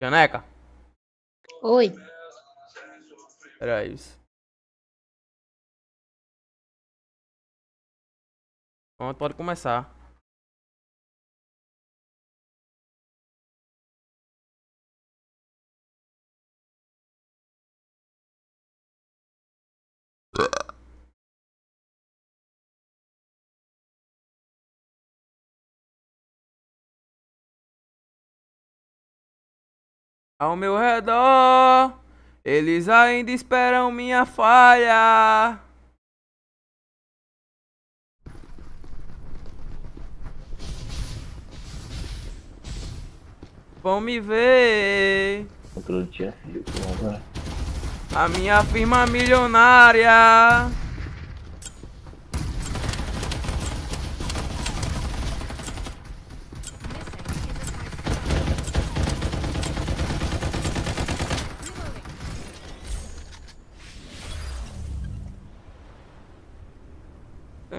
Janeca. Oi. Era isso. Pronto, pode começar. Ao meu redor, eles ainda esperam minha falha. Vão me ver. A minha firma milionária.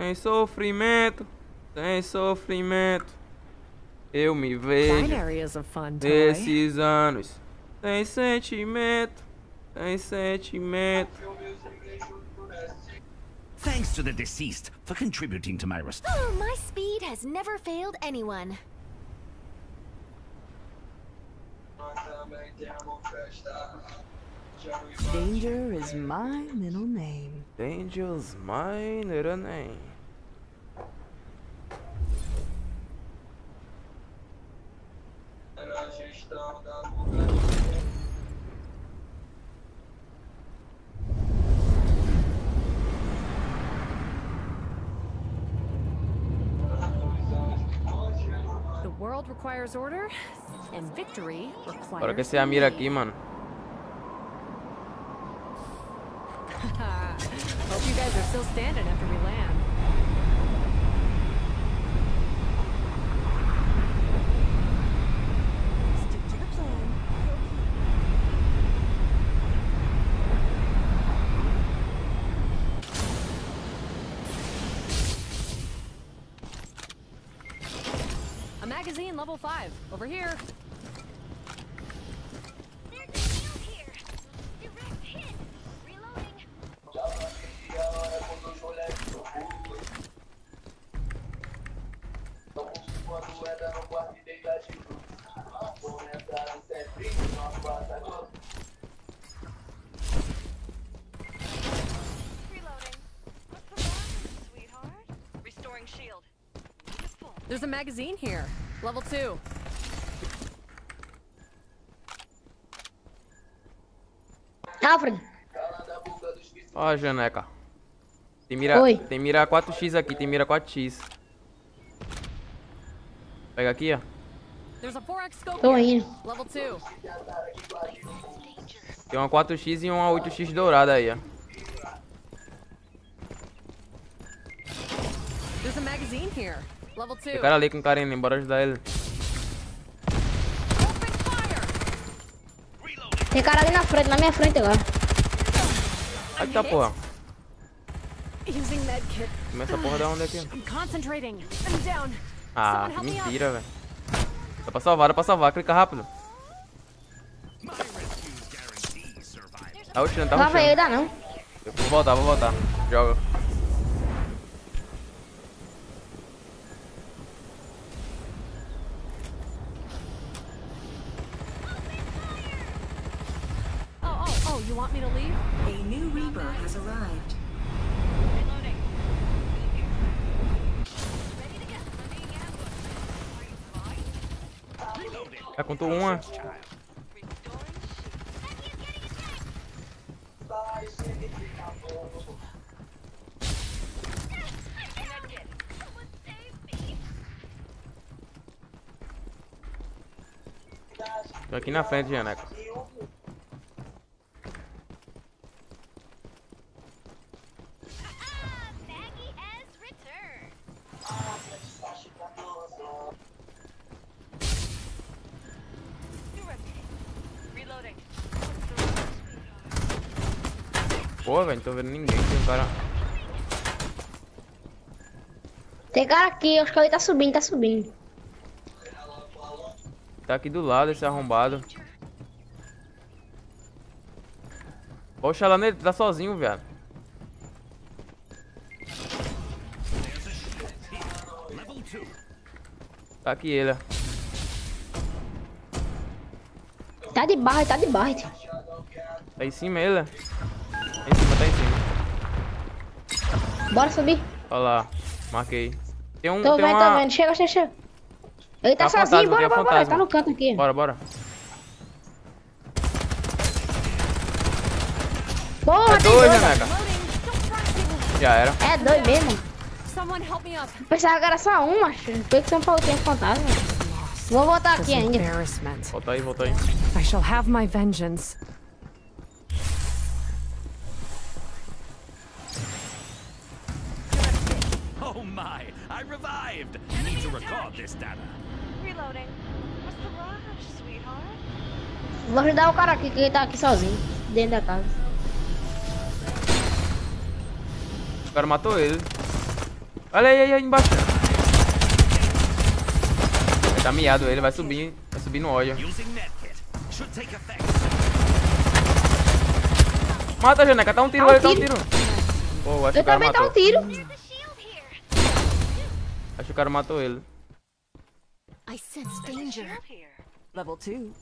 Sem sofrimento, sem sofrimento. Eu me vejo Binary is a nesses anos. Sem sentimento, sem sentimento. Thanks to the deceased for contributing to my rest. Oh, my speed has never failed anyone. Danger is my middle name. Danger's my middle name. The world requires order, and victory Bora requires. aquecer a mira me. aqui, mano. Hope you guys are still standing after we land. Stick to the plan. A magazine level 5 over here. There's a shield here. Direct hit. Reloading. Reloading. What's the matter, sweetheart? Restoring shield. Wonderful. There's a magazine here. Level 2. Alfred. Ó, Janeca. Tem mira, Oi. tem mira 4x aqui, tem mira 4x. Pega aqui, ó. There's a 4x scope Tô indo. Level 2. Tem uma 4x e uma 8x dourada aí, ó. There's a magazine here. Level 2. Tem cara ali com carinha, bora ajudar ele. Tem cara ali na frente, na minha frente agora. Ai, tá porra. Começa a porra da onde aqui? Ah, que mentira, velho. Dá pra salvar, dá pra salvar. Clica rápido. Tá rushando, tá Lá vai eu rushando. dar não. Eu vou voltar, vou voltar. Joga. Oh, oh, oh, you want me to leave? A new Reaper has arrived. Reloading. Ready to go. I'm being ambushed. Are you fine? Já contou uma. Tô aqui na frente, Janeca. Pô, velho, não tô vendo ninguém. Tem um cara. Tem cara aqui, acho que ele tá subindo, tá subindo. Tá aqui do lado esse arrombado. Poxa lá, nele, tá sozinho, viado. Tá aqui ele, Tá de barra, tá de barra. Tá em cima ele. Bora subir. Olha lá. Marquei. Tem um. Tô tem vendo, uma... tô vendo. Chega, chega, chega. Ele tá, Tem a sozinho, fantasma, bora, tem bora, bora. Tá fantasma. no canto aqui. Bora, bora. Porra, É tem dois, dois. né, people. Já era. É dois mesmo. Pensava que era só um, macho. Por que você não falou que tinha fantasma? Vou voltar aqui ainda. Volta aí, volta aí. I shall have my vengeance. I revived. Need to record this data. Reloading. What's the rush, sweetheart? Vou ajudar o cara aqui, que ele tá aqui sozinho. Dentro da casa. O cara matou ele. Olha aí, aí, aí embaixo. Ele tá miado, ele vai subir. Vai subir no óleo. Mata, Janeca. Tá um tiro, Tá um ele tá um tiro. tiro. Pô, acho que Eu o cara também tá um tiro. Acho que o cara matou ele. I sense danger. Level two.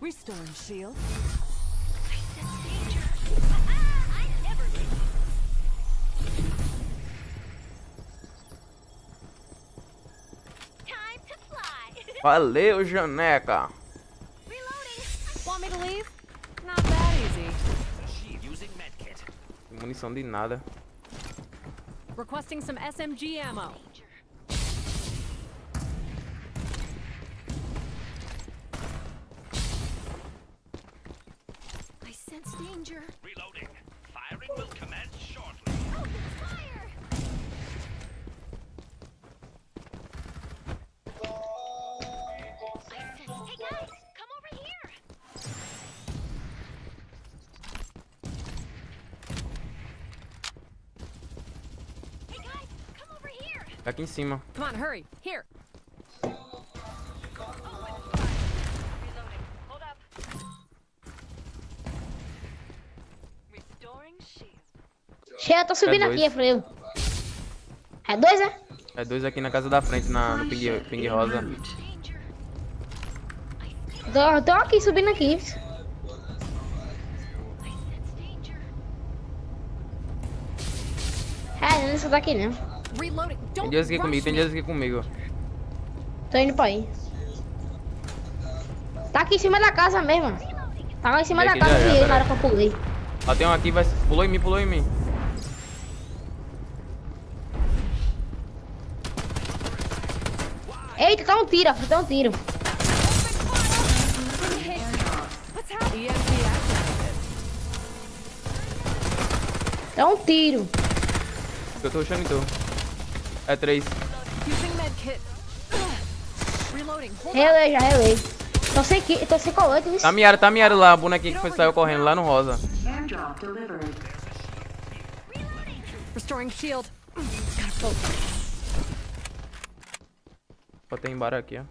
Restoring shield. Sense danger. I never. Time to fly. Valeu, Janeca. Munição de nada. Requesting some SMG ammo. I sense danger. Reloading. Firing will commence Tá aqui em cima. Come on, hurry. Here. Chega, tô subindo É aqui, dois. eu falei. É dois, é? É dois aqui na casa da frente, na, no ping, ping rosa. Tô, tô aqui, subindo aqui. É, não nessa daqui não. Reloading. Tem dias aqui comigo, tem dias aqui comigo. Tô indo pra aí. Tá aqui em cima da casa mesmo. Tá lá em cima da casa já e era, ele na pera. hora que eu pulei. Ó, tem um aqui, vai. Pulou em mim, pulou em mim. Eita, tá um tiro, tá um tiro. Tá um tiro. Eu tô rushando em tu. É três. Relei já, relei. Tô sem, ki- tô sem viu? Tá miado, tá miado lá, a bonequinha que foi, saiu correndo lá no rosa. Restoring shield. Botei embora aqui, ó.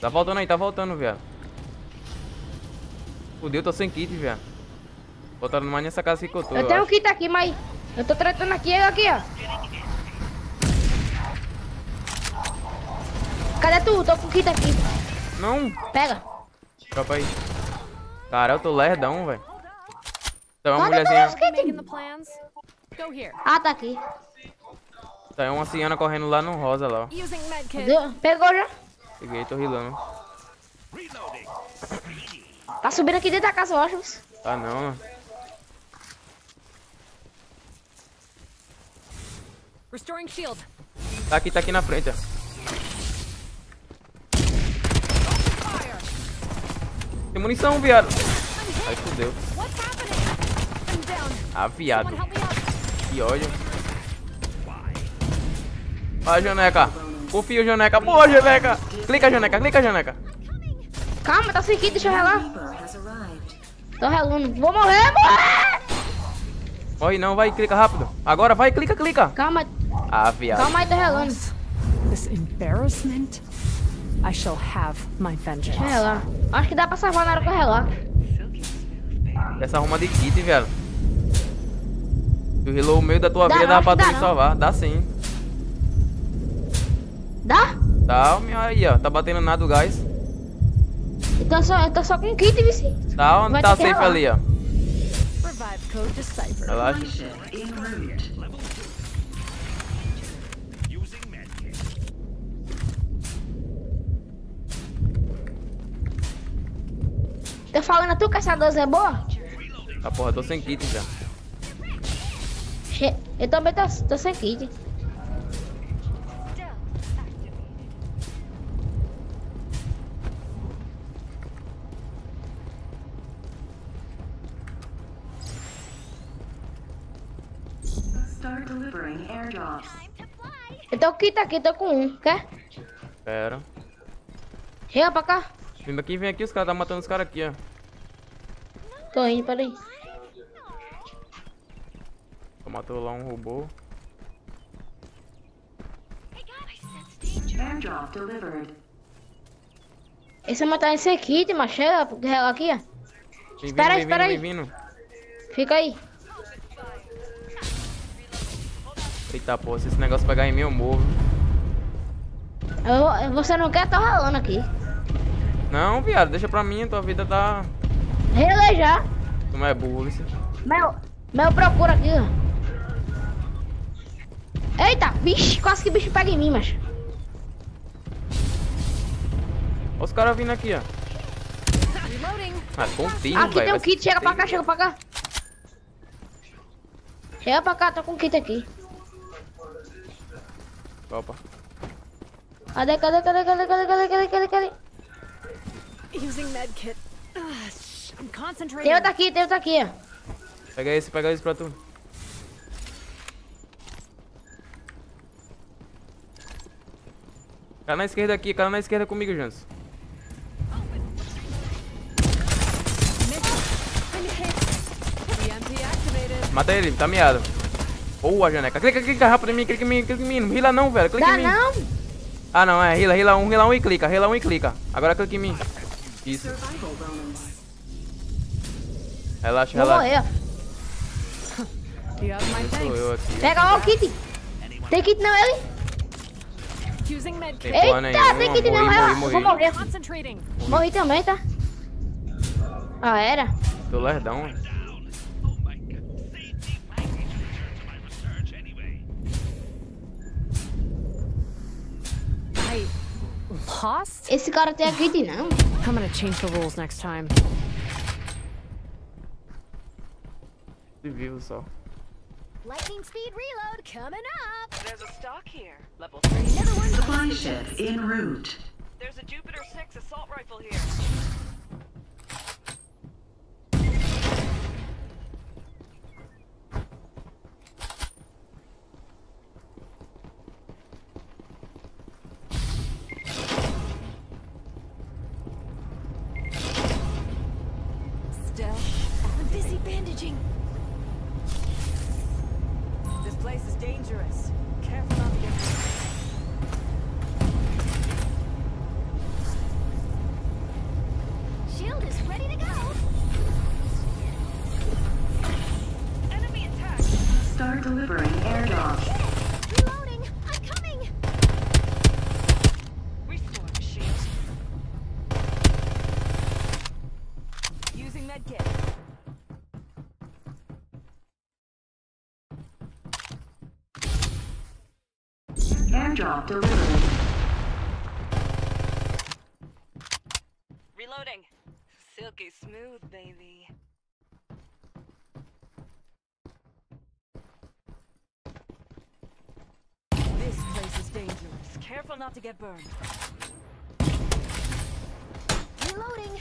Tá voltando aí, tá voltando, viado. Fudeu, tô sem kit, viado. Botaram mais nessa casa que eu tô. Eu eu tenho um acho. kit aqui, mas eu tô tratando aqui, eu aqui, ó. Cadê tu? Tô com o kit aqui. Não, Pega. dropa aí. Cara, eu tô lerdão, velho. Tá uma Cadê mulherzinha. Ah, tá aqui. Tá uma ciana correndo lá no rosa lá, ó. Pegou já? Peguei, tô rilando. Tá subindo aqui dentro da casa, eu acho. Tá não, shield. Tá aqui, tá aqui na frente, ó. Tem munição, viado. Aí down. Ah, viado. Que ódio. Vai, Janeca. Confia, Janeca. Boa, Janeca. Clica, Janeca. Clica, Janeca. Calma, tá sem kit, deixa eu relar. Tô relando. Vou morrer, morrer! Morre não, vai. Clica rápido. Agora, vai. Clica, clica. Calma. Ah, viado. Calma aí, tô relando. This embarrassment? I shall have my vengeance. Deixa eu relar. Acho que dá pra salvar na hora que eu relar. Essa arruma de kit, velho. Tu relou o meio da tua Dá vida, dá pra tu me dá salvar. Dá sim. Dá? Tá, meu aí, ó. Tá batendo nada o gás. Então só, eu tô só com kit, vice. Tá onde Vai tá safe relar. ali, ó. Relaxa. Tô falando, tu caçador é boa? Ah, porra, tô sem kit já. Eu também tô, tô sem kit. Eu tô kit aqui, tô com um. Quer? Pera. Chega pra cá. Vem aqui, vem aqui, os caras tá matando os caras aqui, ó. Tô indo, peraí. Matou lá um robô. Esse é matar esse kit, mas chega, aqui, ó. Vem Espera aí, espera aí. vindo. Fica aí. Eita, porra, se esse negócio pegar em mim, eu morro. Eu, você não quer, tô ralando aqui. Não, viado, deixa pra mim, tua vida tá... Relejar. Tu não é burro, isso? Mel, Mel, procura aqui, ó. Eita, bicho, quase que bicho pega em mim, mas. Olha os caras vindo aqui, ó. Ah, contigo, Aqui véio, tem um kit, chega pra cá, chega pra cá. Chega pra cá, tô com um kit aqui. Opa. Cadê, cadê, cadê, cadê, cadê, cadê, cadê, cadê? cadê? Tem concentrating. outro aqui, tem outro aqui. Pega esse, pega esse pra tu. Cara na esquerda aqui, cara na esquerda comigo, Jans. Mata ele, tá miado. Boa, Janeca. Clica, clica rápido em mim, clica em mim, clica em mim. Não rila não, velho. Clica Dá em mim. não? Ah, não, é. Rila, rila um, rila um e clica. Rila um e clica. Agora clica em mim. Isso. Bonus. Relaxa, Vou relaxa. morrer, eu aqui. Pega o kit. Tem kit não, ele? Tem Eita, nenhuma. tem kit não, Morri, eu morri, vou morri. morrer. Concentrating. Morri também, tá? Ah, era? Tô lerdão. Oh lost? Esse cara tem a kit não. I'm gonna change the rules next time. De vivo só. Lightning speed reload coming up. There's a stock here. Level 3. Supply ship en route. There's a Jupiter 6 assault rifle here. Airdrop delivered. Reloading. Silky smooth, baby. This place is dangerous. Careful not to get burned. Reloading.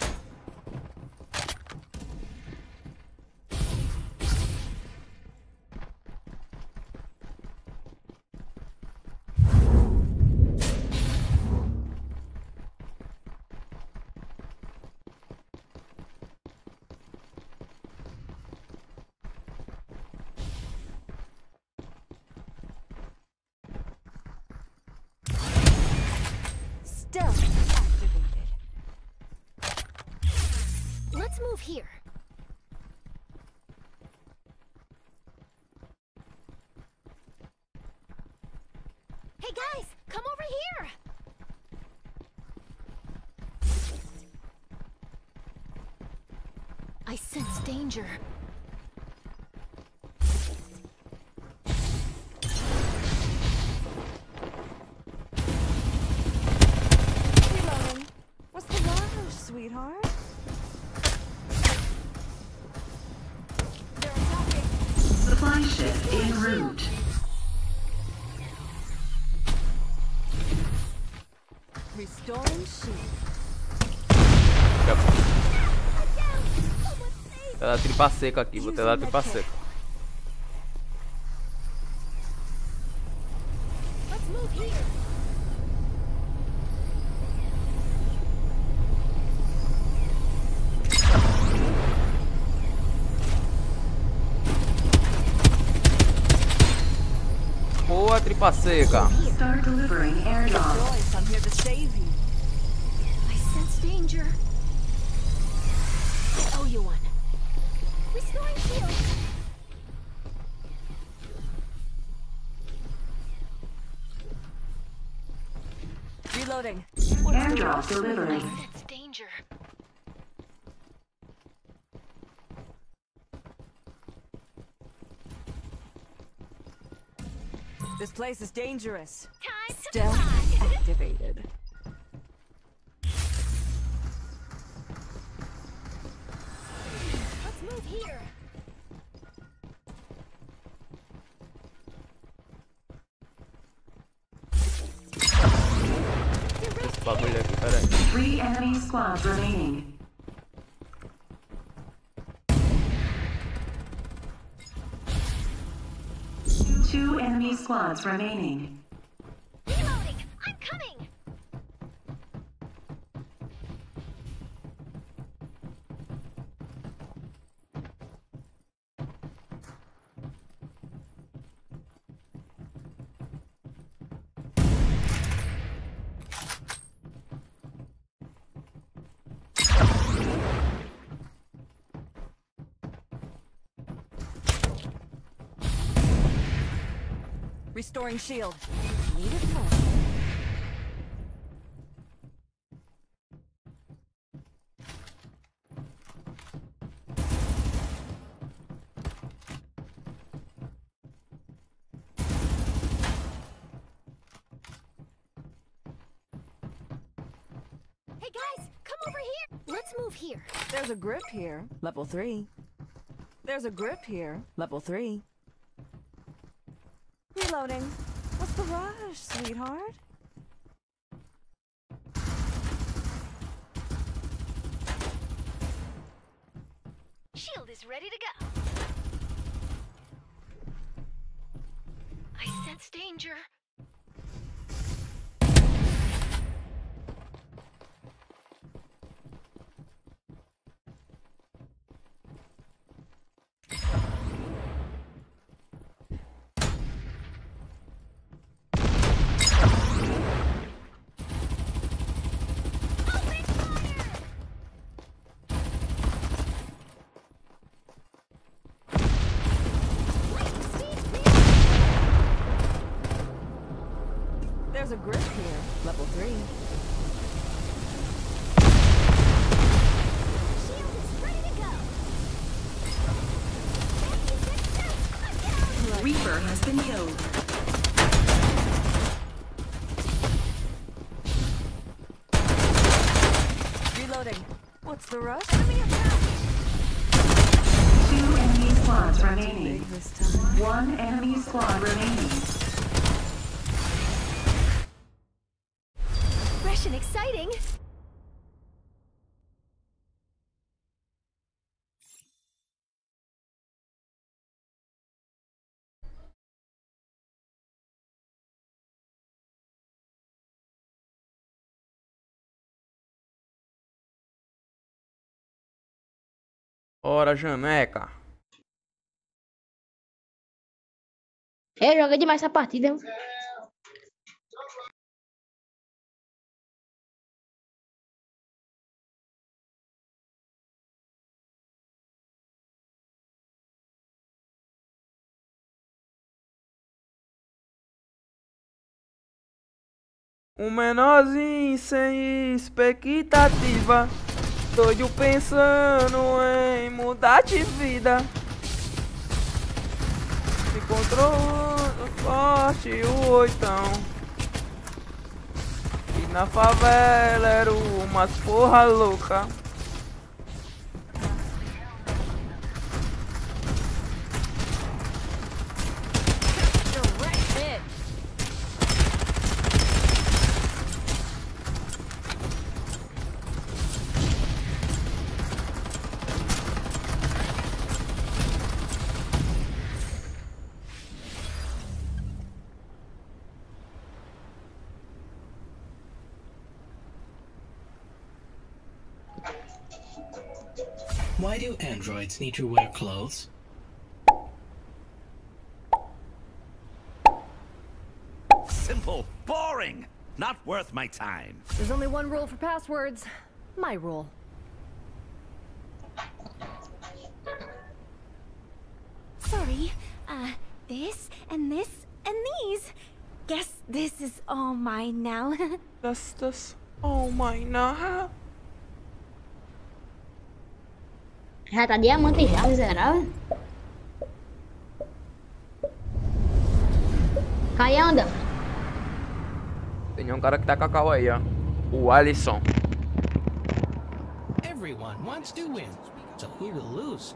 Danger. Vou dar tripa seca aqui, vou ter dar tripa seca. Place is dangerous. Time to Stealth fly. activated. Let's move here. Esse bagulho aqui, pera aí. Three enemy squads remaining. Two enemy squads remaining. Reloading. I'm coming. Restoring shield. Need it more. Hey guys, come over here. Let's move here. There's a grip here. Level 3. There's a grip here. Level 3. Reloading. What's the rush, sweetheart? Shield is ready to go. I sense danger. Open fire! Lightning speed real. There's a grip here. Level 3. Shield is ready to go. Thank you, success. I'm down. Reaper has been killed. Reloading. What's the rush? Enemy attack. Two enemy squads remaining. One enemy squad remaining. Exciting. Ora, Janeca. É, joga demais essa partida. Um menorzinho sem expectativa. Doido pensando em mudar de vida. Encontrou forte o oitão. E na favela era umas porra louca. Androids need to wear clothes? Simple, boring, not worth my time. There's only one rule for passwords. My rule. Sorry. Uh, this and this and these. Guess this is all mine now. Das, das. all my god. Já tá diamante já, miserável. Cai anda. Tem um cara que tá cacau aí, ó. O Alisson. Everyone wants to win, so who will lose?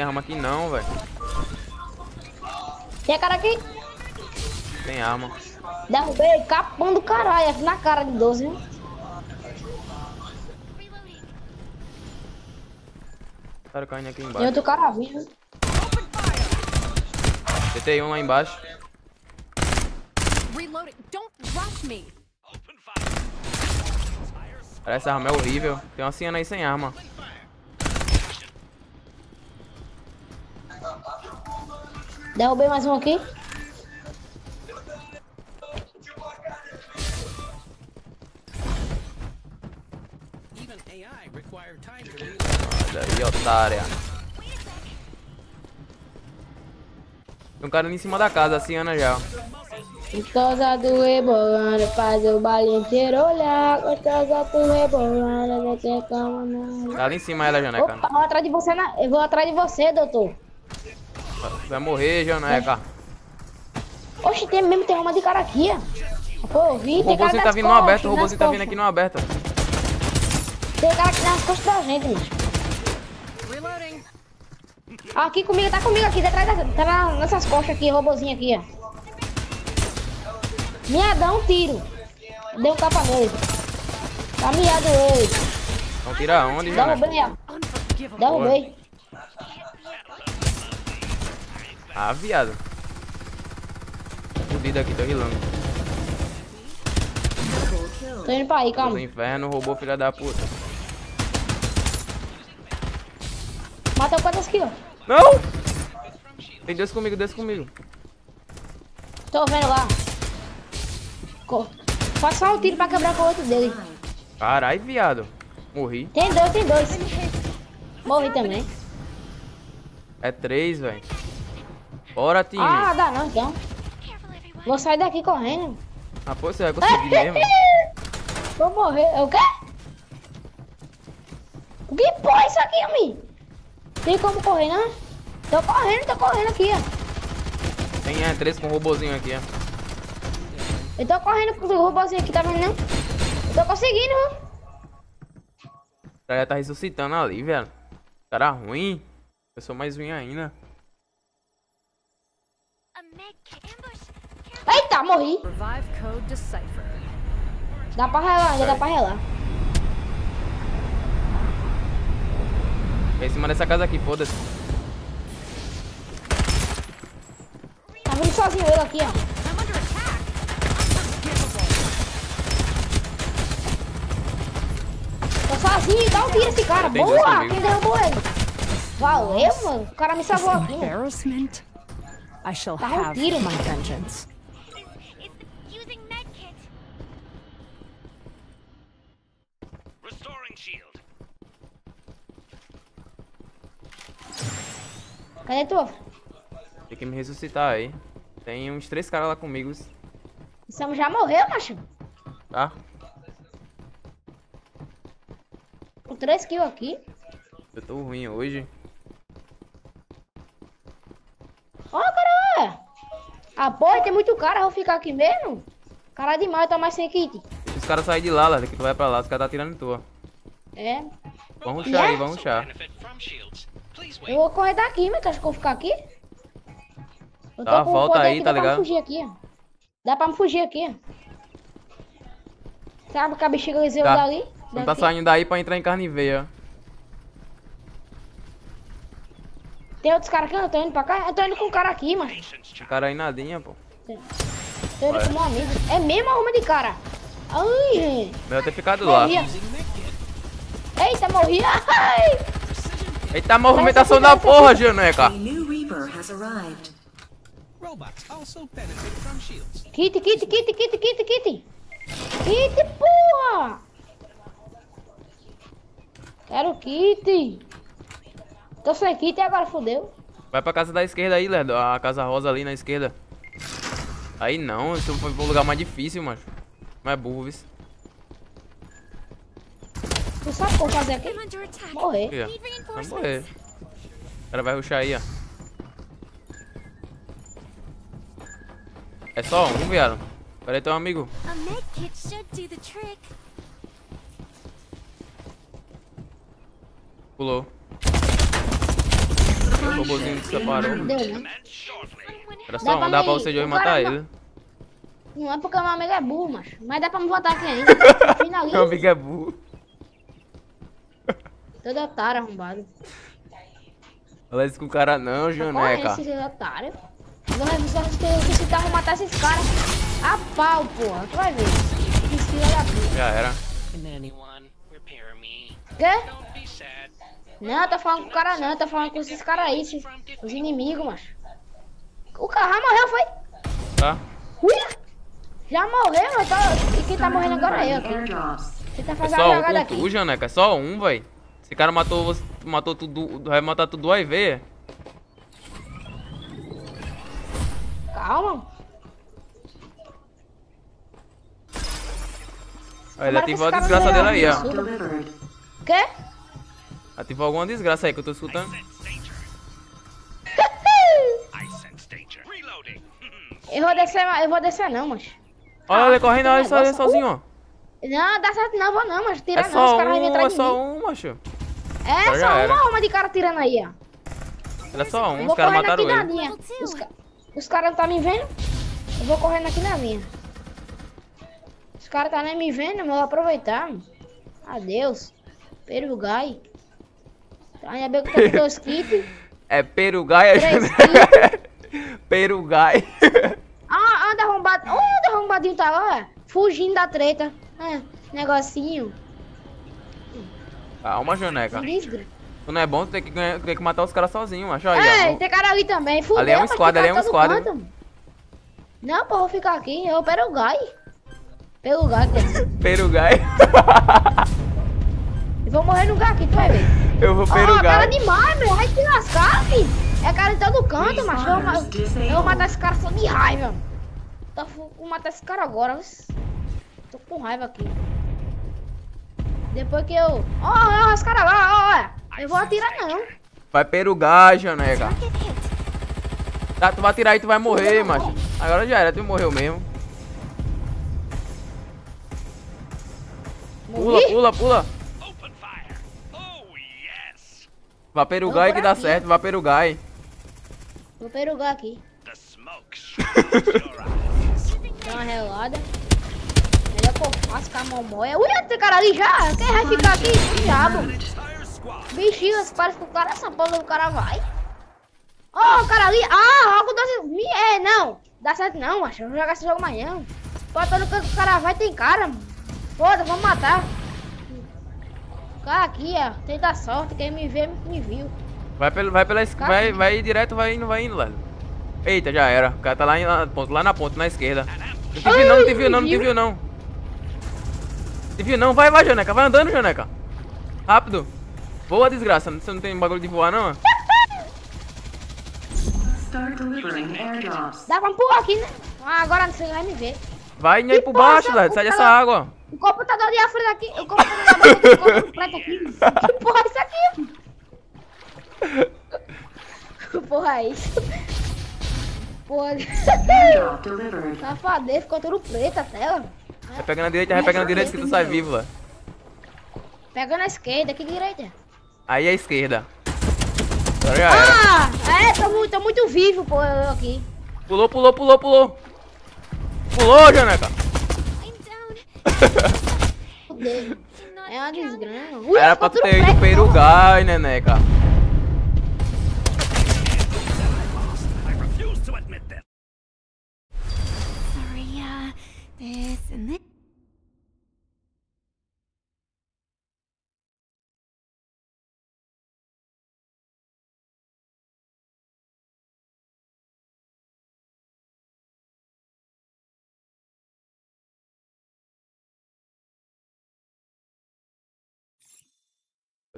tem arma aqui não, velho. Tem cara aqui. Tem arma. Derrubei, capão do caralho, na cara de 12, viu? Cara caindo aqui Tem embaixo. outro cara vindo. Tem um lá embaixo. Reloading. Don't rush me. Essa arma é horrível. Tem uma cena aí sem arma. Derrubei mais um aqui. Olha aí, otária. Tem um cara ali em cima da casa, assim, Ana já. Gostosa do rebolando, faz o baile inteiro olhar. Gostosa do rebolando, não tem como não. Tá ali em cima ela, Opa, Janeca. eu vou atrás de você, na... eu vou atrás de você, doutor. Vai morrer, Janeca. Oxe, tem mesmo, tem uma de cara aqui, ó. Pô, vi, O tem cara robôzinho tá vindo no aberto, o robôzinho tá vindo aqui no aberto. Tem cara aqui nas costas da gente. Reloading. Aqui comigo, tá comigo aqui, detrás da, tá na- nessas costas aqui, robozinho aqui, ó. Miadão, um tiro. Deu um capa nele. Tá miado ele. Então tira onde? Derrubei, ó. Derrubei. Ah, viado. Fudido aqui, tô rilando. Tô indo pra aí, calma. inferno, roubou filha da puta. Matou quantas aqui, ó. Não! Tem dois comigo, dois comigo. Tô vendo lá. Co- Faz só um tiro pra quebrar com o outro dele. Carai, viado. Morri. Tem dois, tem dois. Morri também. É três, velho. Bora, time. Ah, dá não, então. Vou sair daqui correndo. Ah, pô, você vai conseguir mesmo. Vou morrer. É O quê? O que porra é isso aqui, amigo? Tem como correr, não? Tô correndo, tô correndo aqui, ó. Tem é, três com o robozinho aqui, ó. Eu tô correndo com o robôzinho aqui, tá vendo, não? Eu tô conseguindo. O cara tá ressuscitando ali, velho. Cara ruim. Eu sou mais ruim ainda. A med kit. Ambush. Eita, morri. Dá pra relar, ainda dá pra relar. É em cima dessa casa aqui, foda-se. Tá vindo sozinho ele aqui, ó. Sozinho, dá um tiro esse cara. Boa! Quem derrubou ele? Valeu, mano. O cara me salvou aqui. mano. I shall um have my vengeance. Cadê tu? Tem que me ressuscitar aí. Tem uns três caras lá comigo, O Samu já morreu, macho. tá? Com 3 kills aqui. Eu tô ruim hoje. Ó, cara. Ah, porra, tem muito cara. Vou ficar aqui mesmo. Cara demais, tá mais sem kit. Deixa os caras saírem de lá, Lada, que tu vai pra lá. Os caras tá atirando em tua. É. Vamos ruxar aí, vamos ruxar. Eu vou correr daqui, mas tu acha que eu vou ficar aqui? Eu Tá, volta aí, aqui, tá dá pra ligado? me fugir aqui, ó. Dá pra me fugir aqui, ó. Sabe que a bexiga eliseu Tá. dali? Tu não tá saindo daí pra entrar em carne e veia. Tem outros caras aqui? Eu tô indo pra cá? Eu tô indo com um cara aqui, mano. O cara aí nadinha, pô. Tô indo com um amigo. É mesmo arruma de cara. Ai, gente. Melhor ter ficado lá. Eita, morri. Ai. Eita, movimentação da porra, Janeca. A new Reaper has arrived. Robots also benefit from shields. Kit, kit, kit, kit, kit, kit. Kit, porra. Quero kit. Tô sem kit e agora fodeu. Vai pra casa da esquerda aí, Lerdo. A casa rosa ali na esquerda. Aí não, isso foi pro lugar mais difícil, macho. Mas é burro, viu? Tu sabe o que eu vou fazer aqui? Morrer. Aqui, Vai morrer. O cara vai ruxar aí, ó. É só um, viado. Cadê teu amigo? Pulou. O robôzinho se separou. Deu, né? Shortly. Era Dá só um, dá pra você de hoje o matar ele. Não é porque meu amigo é burro, macho. Mas dá pra me votar aqui ainda. Meu Finaliza. amigo é burro. Todo otário arrombado. Fala isso com o cara não, Corre Janeca. esses otários. Vou revisar se eu ressuscitar, vou matar esses caras. A pau, porra. Tu vai ver. Que filha da puta. Já era. Quê? Não, tá falando com o cara não. Tá falando com esses caras aí. Esses, os inimigos, macho. O cara já morreu, foi? Tá? Ui! Já morreu, mas tá... E quem tá morrendo agora é eu aqui. Airdrops. Você tá É fazendo só a um jogada com aqui. tu, Janeca. É só um, véi. Esse cara matou você. Matou tudo. Vai matar tudo aí, vê. Calma. Aí, ele Tomara que ativou a esse cara desgraça não dele aí, ó. Quê? Ativou alguma desgraça aí que eu tô escutando. Eu vou descer, mas- eu vou descer não, macho. Olha ele correndo, tem olha só ele sozinho, ó. Não, dá certo não, vou não, mas tira É não, os caras vão vir um, atrás é de só mim. um, macho. É, só era. uma alma de cara tirando aí, ó. Era só um, os caras correndo mataram na ele. Os, ca- os caras não tá me vendo? Eu vou correndo aqui na linha. Os caras tá nem me vendo, mas eu vou aproveitar. mano. Adeus. Perugai. Ainda bem que eu tô com dois kits. É perugai, a Janeca. Perugai. Ah, anda arrombado. Oh, anda arrombadinho tá lá, ó. Fugindo da treta. Ah, negocinho. Calma, Janeca. Desgra. Tu não é bom, tu tem que, ganhar- tem que matar os caras sozinho, macho. Aí, Ei, ó. tem cara ali também. Fudeu, Ali é um squad, ali é um squad. canto. Não, pô, vou ficar aqui. Eu pego o gai. Pego o gai, quer dizer. Perugai. Eu vou morrer no lugar aqui, tu vai ver. Eu vou Ó, cara perugai. demais, meu. Vai te lascar, filho. É cara de todo canto, macho. Eu, vou ma- eu vou matar esse cara só de raiva. Fu- vou matar esse cara agora? Tô com raiva aqui. Depois que eu... Ó, ó, os caras lá, ó, ó. Eu vou atirar não. Vai. Get hit. Tá, tu vai atirar aí, tu vai morrer, macho. Agora já era, tu morreu mesmo. Pula, Morri? pula, pula. Open Vai perugai que dá aqui. certo, vai perugai. Vou perugar aqui. Dá uma relada. Melhor que eu faço com a mamóia. Ui, tem cara ali já. Quem vai ficar aqui? Diabo. Bichinho, parece que o cara, essa porra do cara vai. Ó, o cara ali. Ah, algo dá certo. Me- É, não. Dá certo não, macho. Eu vou jogar esse jogo não. Pô, todo canto que o cara vai tem cara. Foda, vamos matar. Cara aqui, ó. Tenta a sorte. Quem me vê, me viu. Vai pela, vai pela esquerda. Vai, vai direto, vai indo, vai indo, Lelo. Eita, já era. O cara tá lá em- na ponta, lá na ponta, na esquerda. Não te viu não, não te viu não, não te viu não. Te viu não, vai, vai, Janeca. Vai andando, Janeca. Rápido. Voa, desgraça. Você não tem bagulho de voar, não? Dá pra empurrar aqui, né? Ah, agora você vai me ver. Vai indo aí por baixo, Lelo. Sai dessa água. O computador de África aqui. O computador da copo preto aqui. Que porra é isso aqui? Porra é isso? Porra. Safadeza, ficou tudo preto a tela. Vai pegando a direita, vai pegando a direita que tu sai vivo, Lelo. Pegando a esquerda, que direita? Aí a esquerda. Era. Ah, é, tô muito, tô muito vivo, pô, eu aqui. Pulou, pulou, pulou, pulou. Pulou. Not É uma desgrama. Ui, Era pra ter ido perugai, neneca. I refuse to admit this. Sorry, uh, this and this.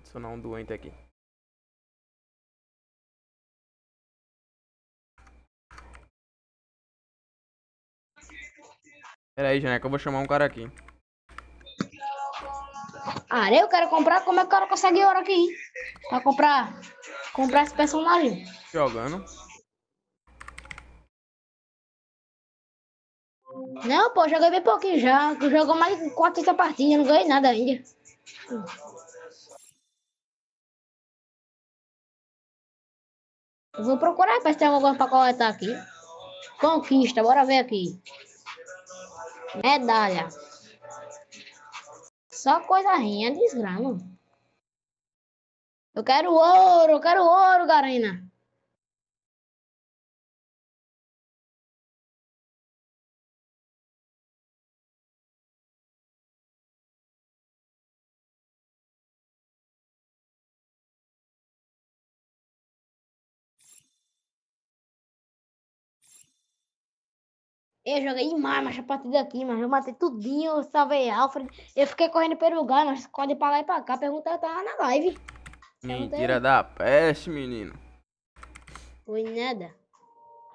Adicionar um doente aqui. Pera aí, Janeca, eu vou chamar um cara aqui. Ah, eu quero comprar, como é que o cara consegue ouro aqui? Pra comprar, comprar esse personagem. Jogando. Não, pô, joguei bem pouquinho já. Jogou mais de 400 partidas, não ganhei nada ainda. Vou procurar pra tem alguma coisa pra coletar aqui. Conquista, bora ver aqui. Medalha. Só coisa é desgrama. Eu quero ouro, eu quero ouro, Garena. Eu joguei demais, mas a partida aqui, mas eu matei tudinho, eu salvei Alfred. Eu fiquei correndo pelo lugar, mas pode ir pra lá e pra cá. Pergunta tava na live. Mentira da peste, menino. Foi nada.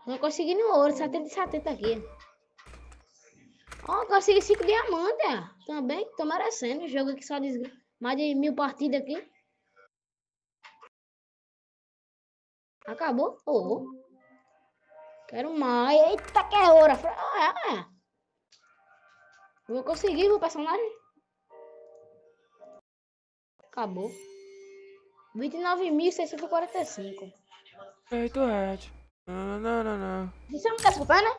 Não consegui no ouro, 70 e 70 aqui. Ó, consegui 5 diamantes. Também, tô merecendo. Jogo aqui só desgra... Mais de mil partidas aqui. Acabou? Ô. Quero mais. Eita, que é ouro. Ah, é. Vou conseguir meu personagem. Acabou. 29.645. Feito Red. Não, não, não, não. Você não tá escutando, né?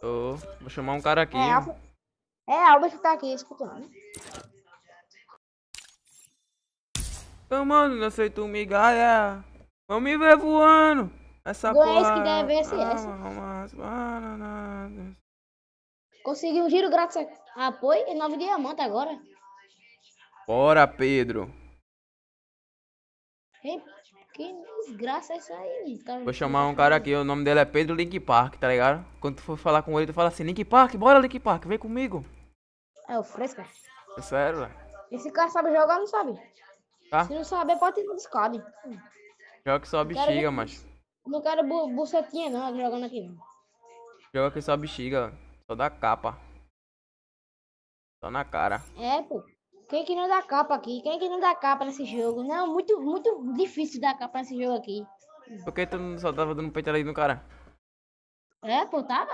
Tô. Vou chamar um cara aqui. É, Alfa. É, Albert tá aqui escutando. Tomando, não sei tu migalha. Vamos me ver voando. Essa Dois porra. que deve Ah, esse. mas-. Consegui um giro grátis. Apoio e 9 diamantes agora. Bora, Pedro. Ei, que desgraça é isso aí? Cara, Vou chamar um cara aqui, o nome dele é Pedro Link Park, tá ligado? Quando tu for falar com ele, tu fala assim, Link Park, bora Link Park, vem comigo. É o fresco. É sério, velho. Esse cara sabe jogar, não sabe. Tá? Se não saber, pode ir no Discord. Joga só bexiga, macho. Não quero bu bucetinha não, jogando aqui não. Joga que só bexiga. Só dá capa. Só na cara. É, pô. Quem que não dá capa aqui? Quem que não dá capa nesse jogo? Não, muito, muito difícil dar capa nesse jogo aqui. Por que tu só tava dando peito ali no cara? É, pô, tava?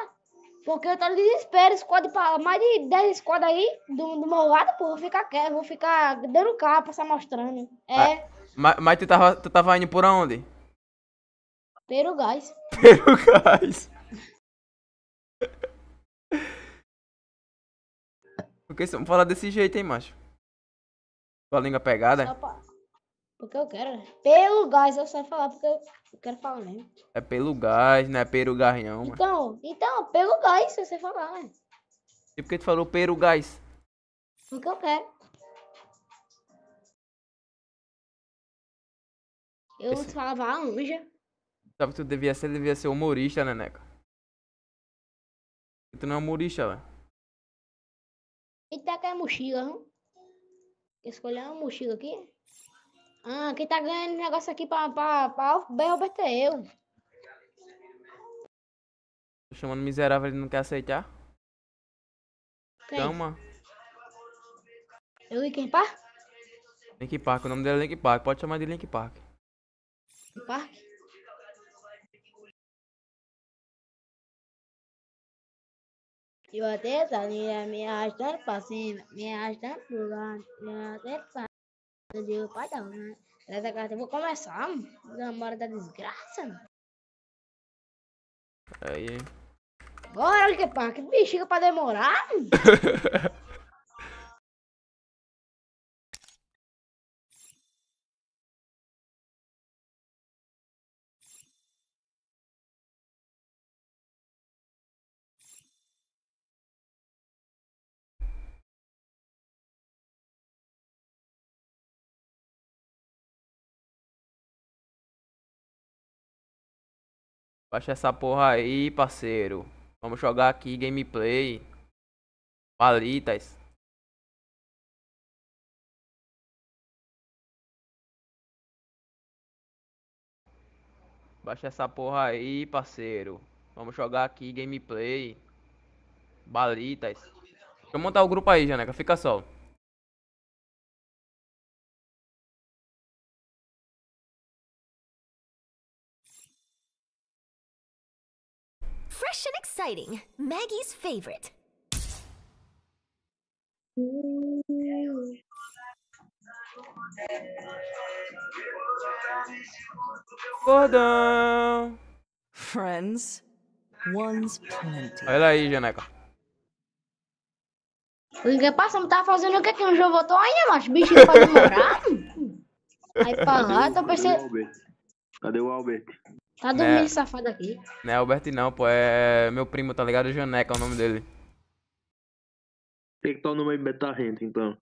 Porque eu tô no desespero, squad pra mais de 10 squad aí do, do meu lado, pô, vou ficar quieto, vou ficar dando capa, só mostrando. É, Mas, mas tu, tava, tu tava indo por onde? Perugás. Perugás. Por que vamos falar desse jeito, hein, macho? Com a língua pegada? Porque eu quero. Né? Pelo gás, eu só falar porque eu quero falar mesmo. É pelo gás, não é pelo gás. Então, então, pelo gás, se você falar, né? E por que tu falou pelo gás? Porque eu quero. Eu Esse... falava a anja. Sabe que tu devia ser, devia ser humorista, né, Neca? Tu não é humorista, velho. E tá com a mochila, não? Escolher uma mochila aqui. Ah, quem tá ganhando negócio aqui pra, pra, pra bem Roberto é eu. Tô chamando miserável, ele não quer aceitar? Quem? Chama. Eu e quem pá? Link Park, o nome dele é Link Park, pode chamar de Link Park. Parque. E o teta ia me arrastando pra cima, me arrastando pro lado, me arrastando pra cima. Deu da mãe. Essa carta eu vou começar, mano. Na hora da desgraça, mano. Aí. Bora, que pá, que bexiga pra demorar, Baixa essa porra aí, parceiro. Vamos jogar aqui gameplay. Palitas. Baixa essa porra aí, parceiro. Vamos jogar aqui gameplay. Balitas. Deixa eu montar o grupo aí, Janeca. Fica só. Fresh and exciting. Maggie's favorite. Gordão. Friends, one's plenty. Olha aí, Janeca. O que passa, tá fazendo o que aqui no jogo? Voltou ainda, macho. Bexiga pra demorar, mano. Aí pra lá, tô pensando. Albert? Cadê o Albert? Tá dormindo É. safado aqui. Não é Albert não, pô. É meu primo, tá ligado? Janeca é o nome dele. Tem que estar o nome aí Beta Renta, então.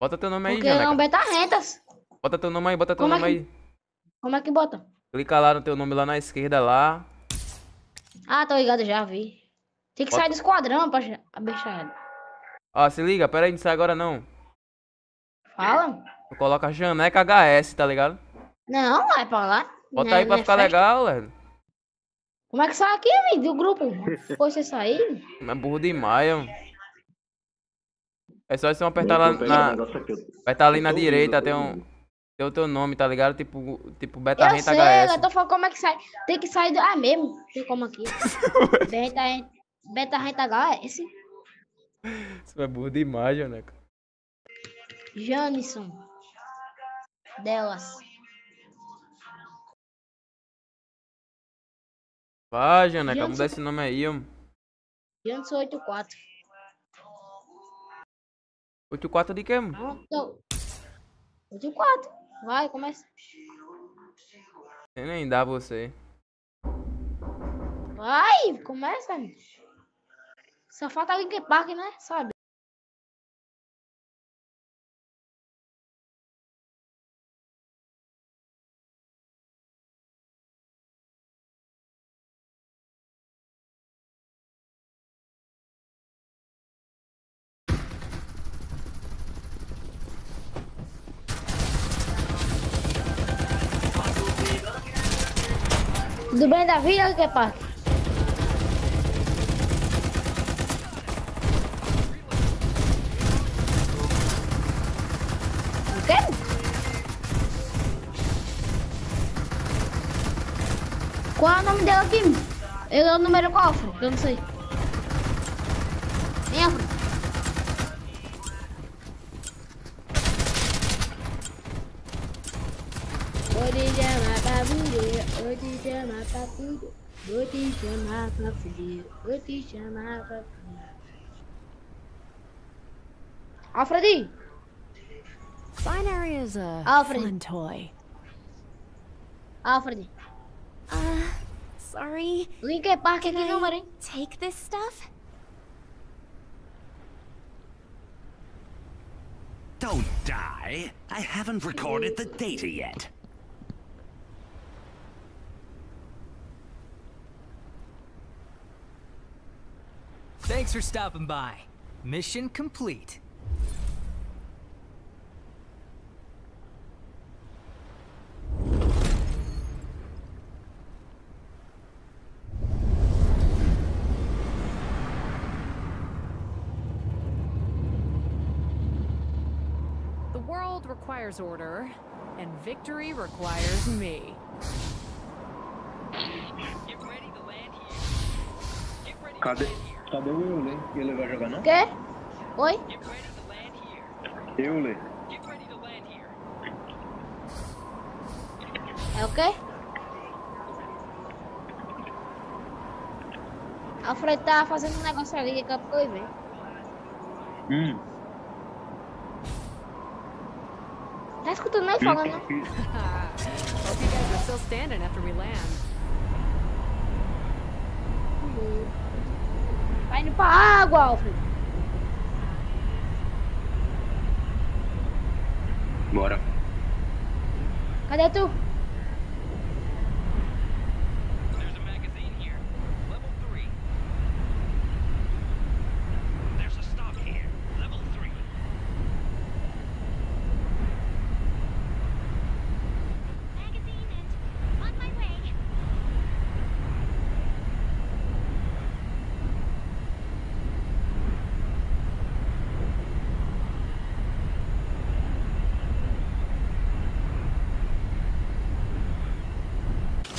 Bota teu nome aí, Porque não Janeca. beta rentas. Bota teu nome aí, bota teu Como é nome que- aí. Como é que bota? Clica lá no teu nome lá na esquerda lá. Ah, tô ligado, já vi. Tem que Bota- sair do esquadrão pra abechar. Ó, se liga, pera aí, não sai agora não. Fala. Tu coloca Janeca HS, tá ligado? Não, vai pra lá. Bota Não é- aí pra é ficar festa. legal, velho. Como é que sai aqui, amigo, do grupo? Depois você sair? É burro demais, ó. É só você apertar lá na. Vai estar ali na direita, tem um. Tem o teu nome, tá ligado? Tipo, tipo Beta eu Renta sei, HS. eu tô falando como é que sai. Tem que sair do... Ah, mesmo. Tem como aqui. Beta, Beta Renta HS. Isso é burro demais, Janeca. Janison. Delas. Vai, Janeca, Janson- muda esse nome aí, ó. Janison 84. 84 de quê, mano? Não, tô... 84. Vai, começa. Sem nem dá você. Vai, começa. Só falta alguém que parque, né? Sabe? Da vida, que quê? Qual é o nome dela aqui? Ele é o número qual? Eu não sei. Vem, Afro. Vou te chamar pra fuder, vou te chamar pra fuder, vou te chamar pra fuder, vou te chamar pra fuder. Alfred! Binary is a Alfred. fun toy. Alfred. Uh, sorry. Link Park aqui Can número, I hein? take this stuff? Don't die. I haven't recorded the data yet. Thanks for stopping by. Mission complete. The world requires order, and victory requires me. Get ready to land here. Get ready to Cadê, cadê o Euler? Ele vai jogar não? Quê? Oi? Get ready to land here. Euler. É o quê? Alfred tá fazendo um negócio ali, pouco eu ver. Hum. Tá escutando ele falando, né? Hope you guys are still standing after we land. Vai indo pra água, Alfred. Bora. Cadê tu? There's a magazine here. Level 3. There's a stop here. Level 3. Magazine and on my way.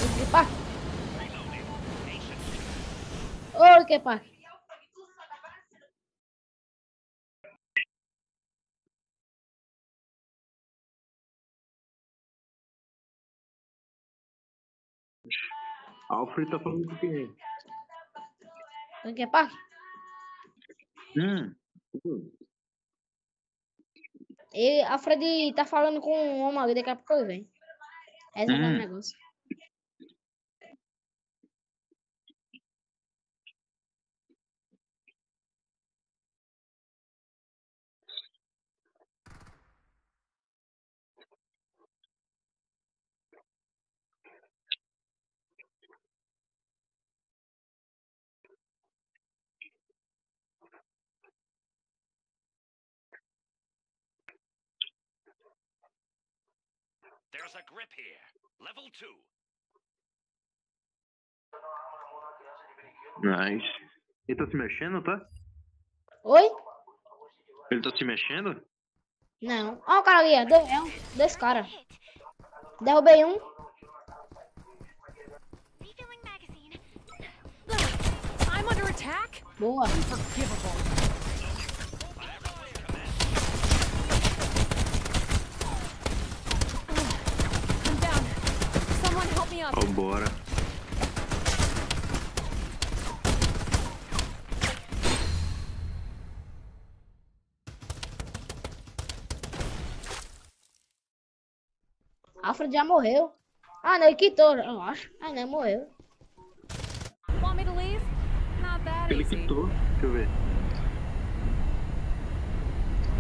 Link Park. Link Park. Alfred tá falando com quem? Link Park. Hum. E Alfred tá falando com um homem ali, daqui a pouco ele vem. É esse é o Hum. negócio. There's a grip here. Level 2. Nice. Ele tá se mexendo, tá? Oi? Ele tá se mexendo? Não. Ó o cara ali, ó. Do- É um desse cara. Derrubei um. Refilling magazine. I'm under attack? Boa. Me up. Vambora. Alfred já morreu. Ah, não, ele quitou, eu acho. Ah, não, morreu. Ele quitou. Deixa eu ver.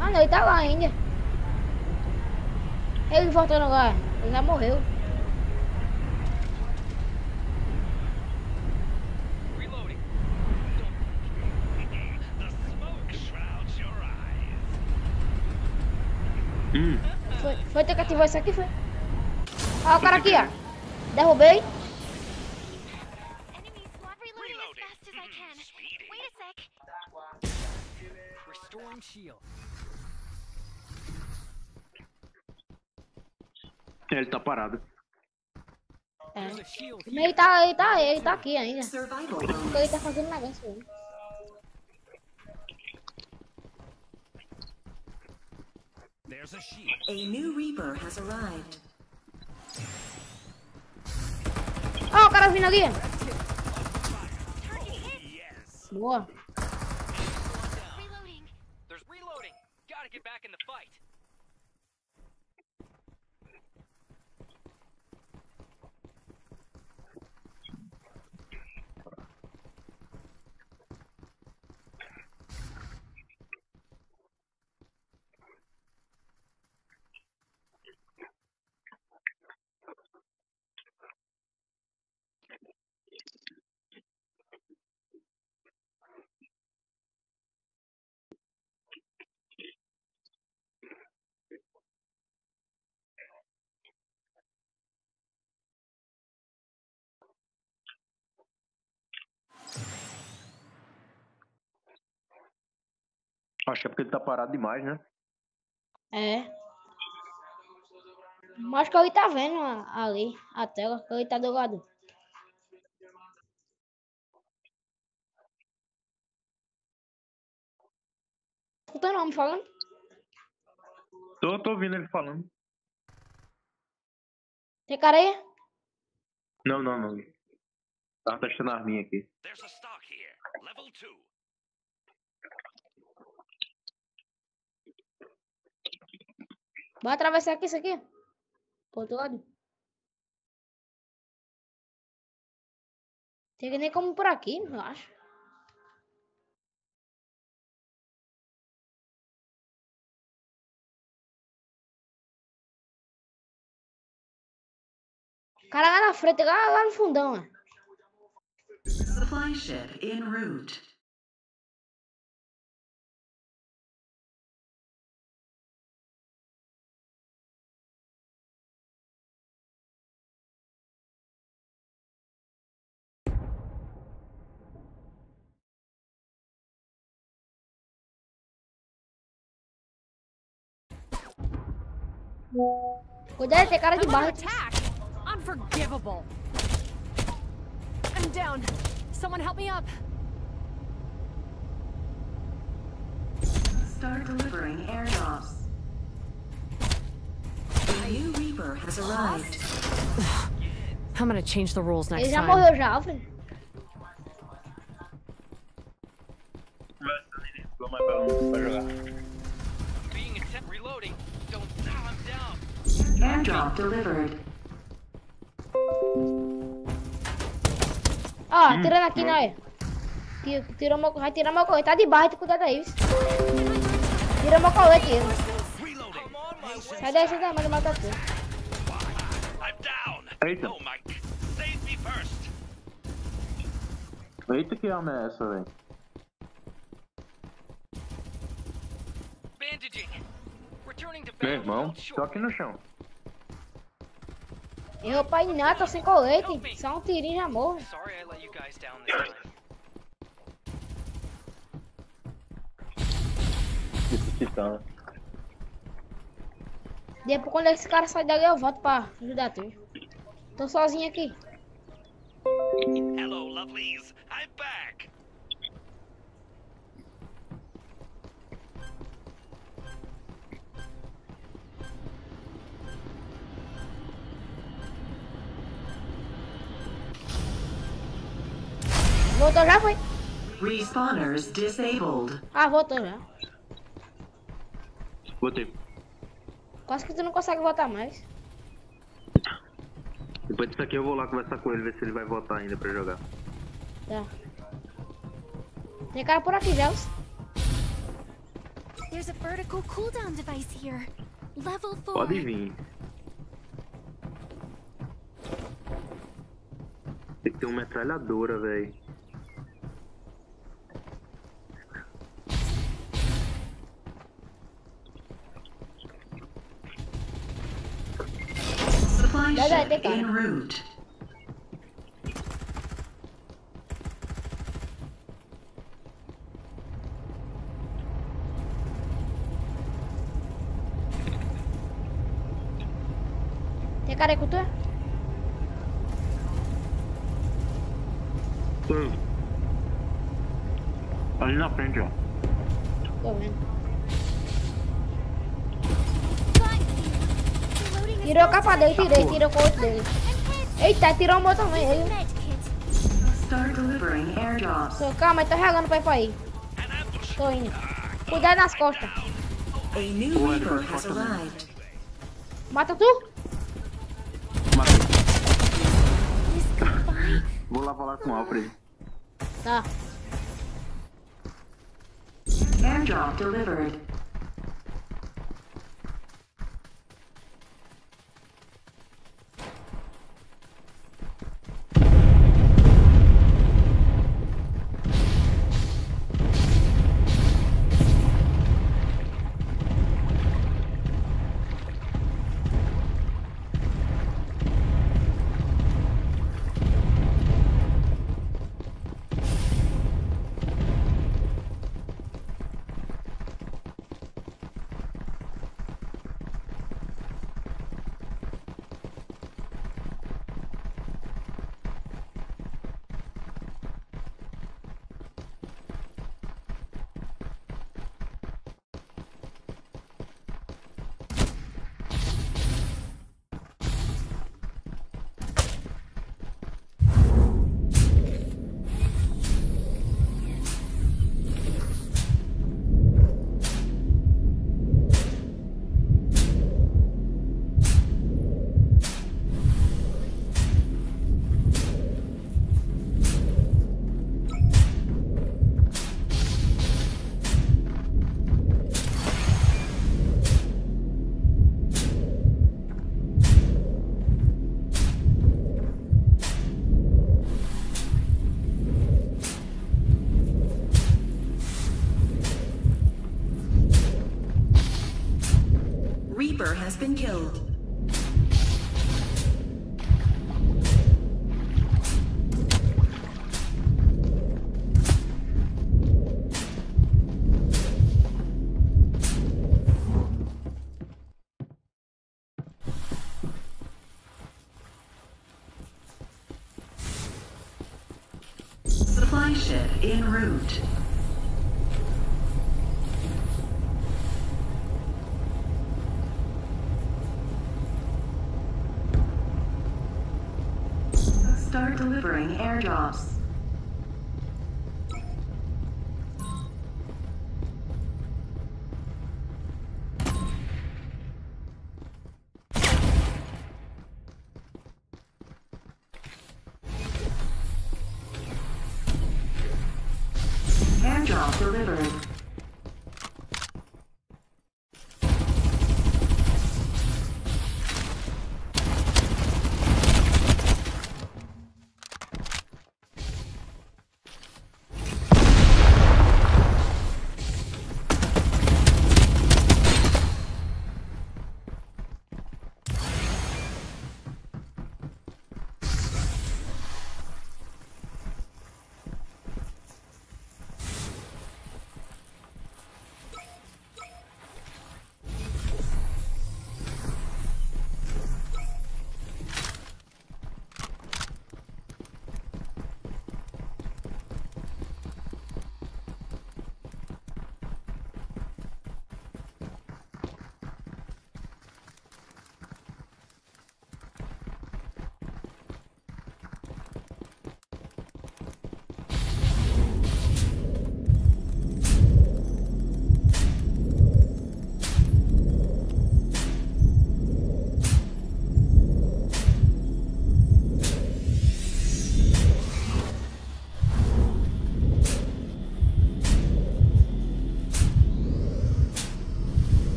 Ah, não, ele tá lá ainda. Ele voltou no lugar. Ele já morreu. Hum. Foi, foi ter que ativar isso aqui, foi. Ó o cara aqui, ó. Derrubei. Ele tá parado. É. Ele tá, ele tá, ele tá aqui ainda. Ele tá fazendo negócio There's a shield. A new Reaper has arrived. Ó o cara vindo ali. Yes. Boa. Reloading. There's reloading. Got Acho que é porque ele tá parado demais, né? É. Mas acho que ele tá vendo ali a tela, que ele tá do lado. Escutando o homem falando? Tô, tô ouvindo ele falando. Tem cara aí? Não, não, não. Tava testando a arminha aqui. There's a stock here. Level 2. Vai atravessar aqui isso aqui? Pro outro lado. Tem nem como por aqui, eu acho. Cara lá na frente, lá, lá no fundão, ó. Supply ship en route. Cuidado, tem cara de I'm barro. attack. Unforgivable. I'm down. Someone help me up. Start delivering airdrops. A new Reaper has arrived. I'm gonna change the rules next Ele já time. morreu já, filho. Vamos mais pra jogar. Airdrop delivered. Ó, atirando aqui, né? Tira, tira meu, vai tirar meu colete. Tá de barra, daí. viu? Tira meu colete, tira. Sai daí, sai daí, manda matar tu. Eita. Oh, Mike. Save me first. Eita que arma é essa, velho? Meu irmão, aqui no chão. Eu, pai, não, tô sem colete. Só um tirinho já morro. Sorry I let you guys down this time. Esse titã. Depois, quando esse cara sair dali, eu volto pra ajudar tu. Tô sozinho aqui. Hello, lovelies. I'm back. Voltou já, foi? Respawners disabled. Ah, voltou já. Botei. Quase que tu não consegue voltar mais. Depois disso aqui eu vou lá conversar com ele, ver se ele vai voltar ainda pra jogar. Tá. Tem cara por aqui, já. There's a vertical cooldown device here. Level 4. Pode vir. Tem que ter uma metralhadora, velho. Supply Dai, dai, ship dai, cara. en route. Tem cara aí com tu? Hum. Ali na frente, ó. A as capa dele, tirei, com o outro dele. Eita, tirou o meu também. Aí. medkit. Start delivering airdrops. Tô, calma, eu tô regando pra ir pra aí. Tô indo. Cuidado nas costas. Mata tu? Goodbye. Vou lá falar com o Alfred. Tá. Airdrop delivered. Supply ship en route. Start delivering airdrops.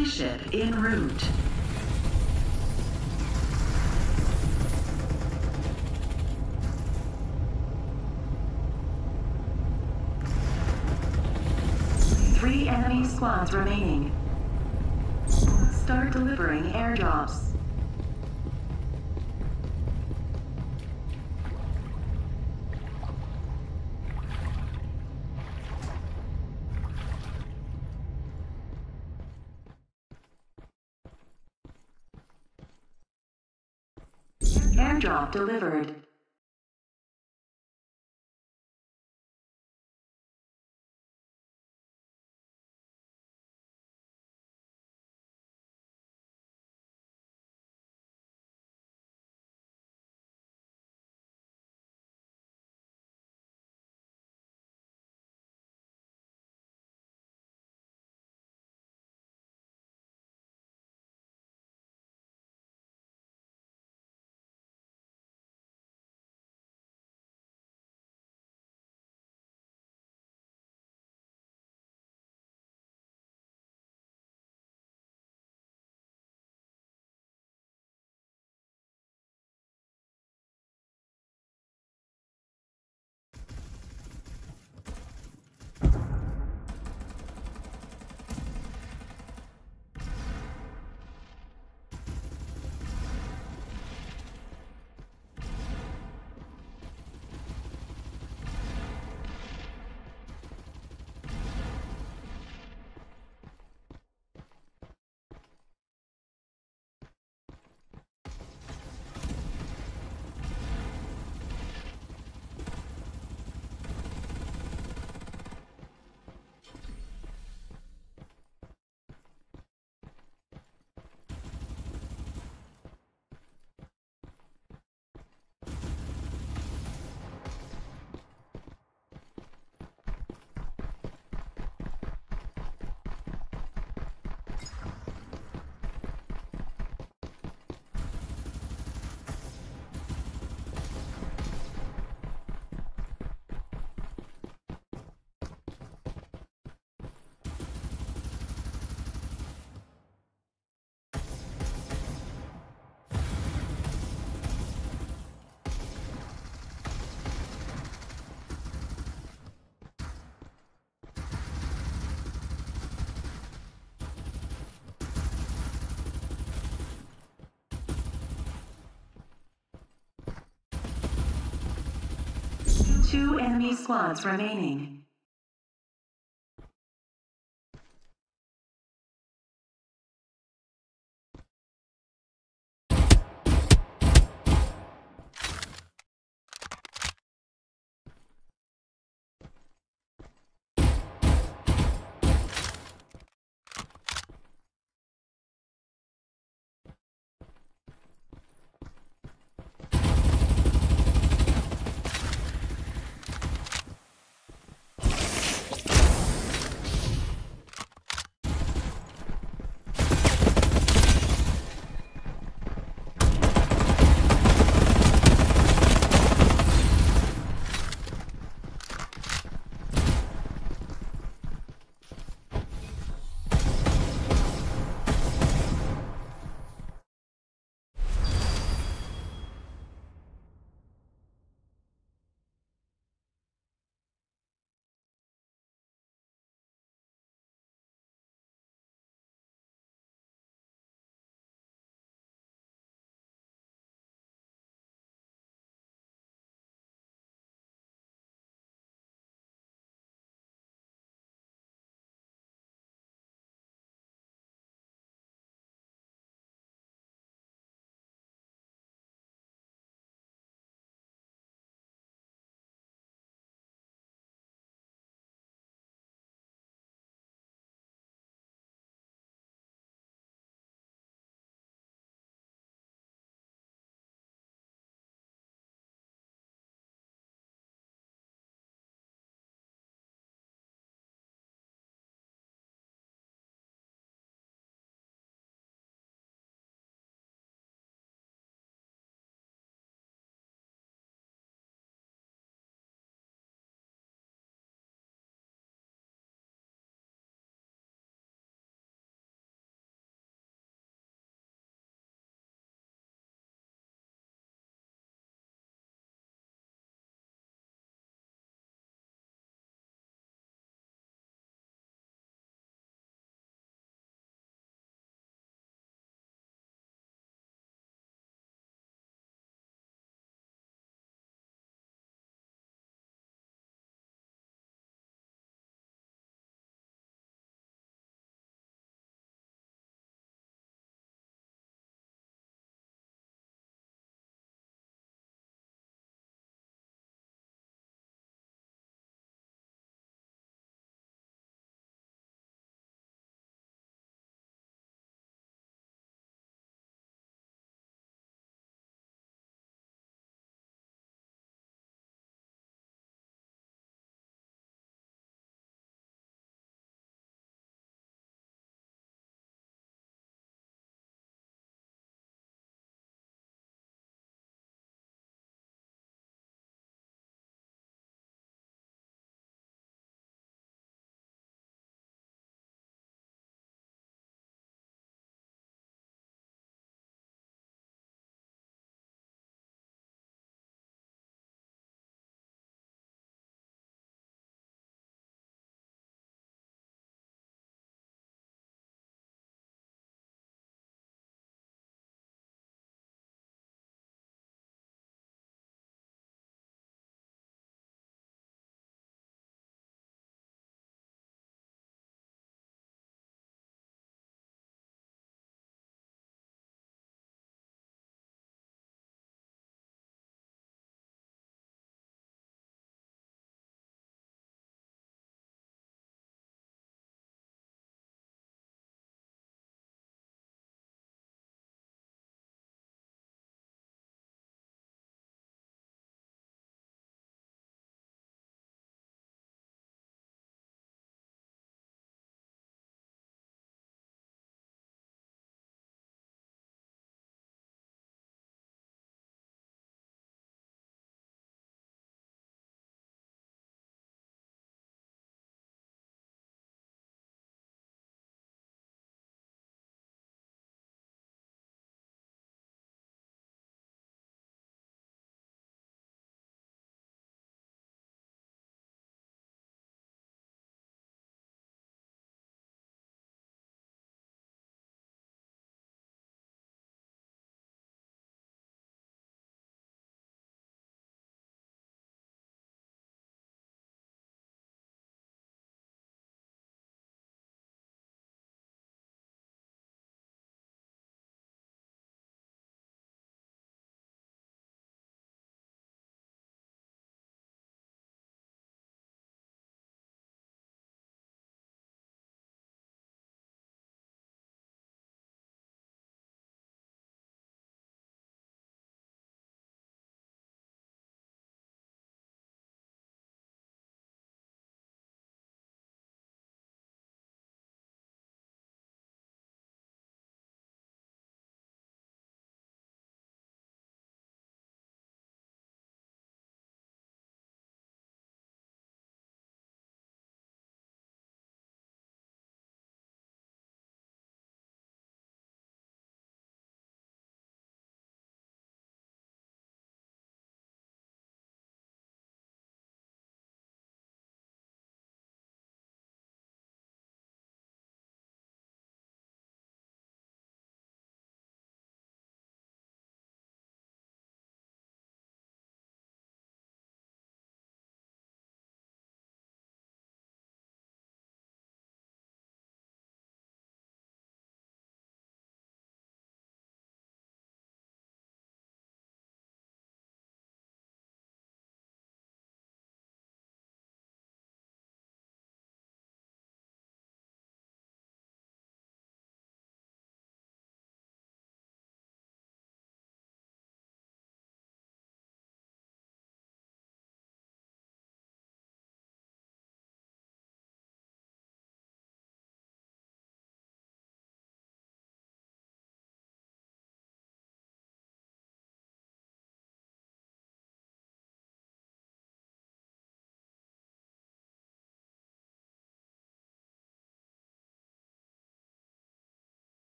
Supply ship en route. Three enemy squads remaining. Start delivering airdrops. Airdrop delivered. Two enemy squads remaining.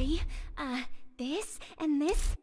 Sorry. Uh, this and this.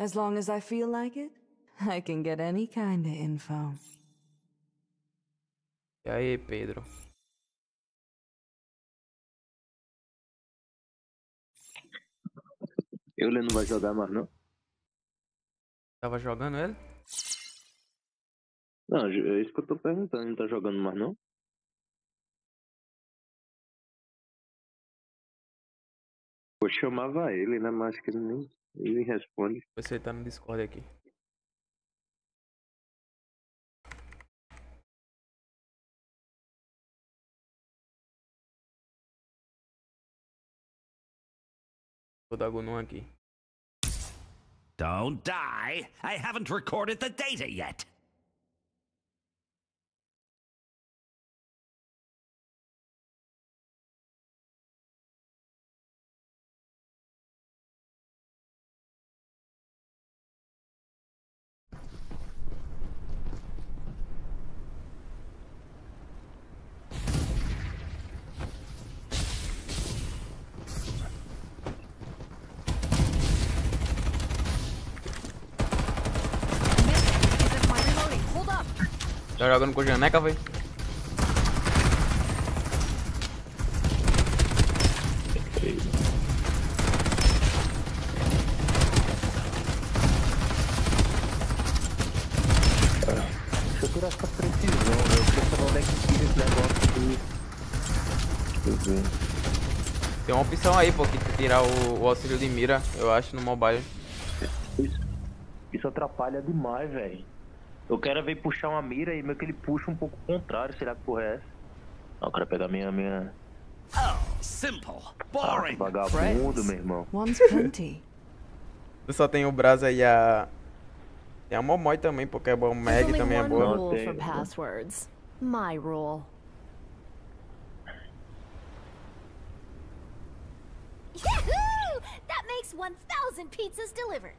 As long as I feel like it, I can get any kind of info. E aí, Pedro? Euler não vai jogar mais, não? Tava jogando ele? Não, é isso que eu tô perguntando. Não tá jogando mais, não? Eu chamava ele, né? Mas acho que ele nem, nem responde. Você tá no Discord aqui. Vou dar Gunum aqui. Don't die. I haven't recorded the data yet. Isn't my reloading. Hold up. Tá jogando com Janeca, velho? Deixa eu tirar essa precisão, né? Eu tô falando onde é que tira esse negócio. Deixa eu ver. Tem uma opção aí, pô, que tirar o, o auxílio de mira, eu acho, no mobile. Isso, isso atrapalha demais, velho. Eu quero ver puxar uma mira e meio que ele puxa um pouco o contrário. Será que porra é essa? Não, eu quero pegar minha. minha... Oh, simple. Ah, que Boring. vagabundo, meu irmão. One's plenty. Só tenho o Brasa e a. E a Momoi também, porque é bom. O Mag também é boa. rule for Tem- passwords. My rule. Yahoo! That makes 1,000 pizzas delivered.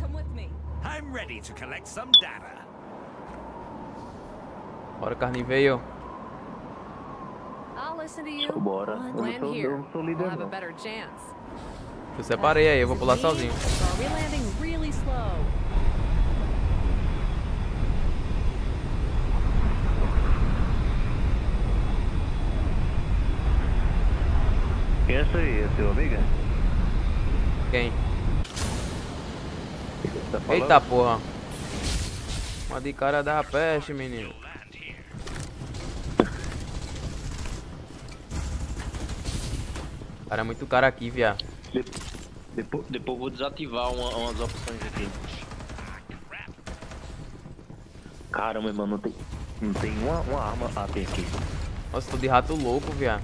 Come with me. Ready to collect some data. Bora, carne veio. I'll listen to you. Bora. Land here. eu sou We'll líder, have a better chance. Eu separei aí, eu vou pular sozinho. Quem é esse aí? É seu amigo? Quem? Tá? Eita porra. Uma de cara da peste, menino. Cara, é muito cara aqui, viado. De- Depois, vou desativar uma- umas opções aqui. Caramba, mano, não tem, não tem uma, uma arma. Ah, tem aqui. Nossa, tô de rato louco, viado.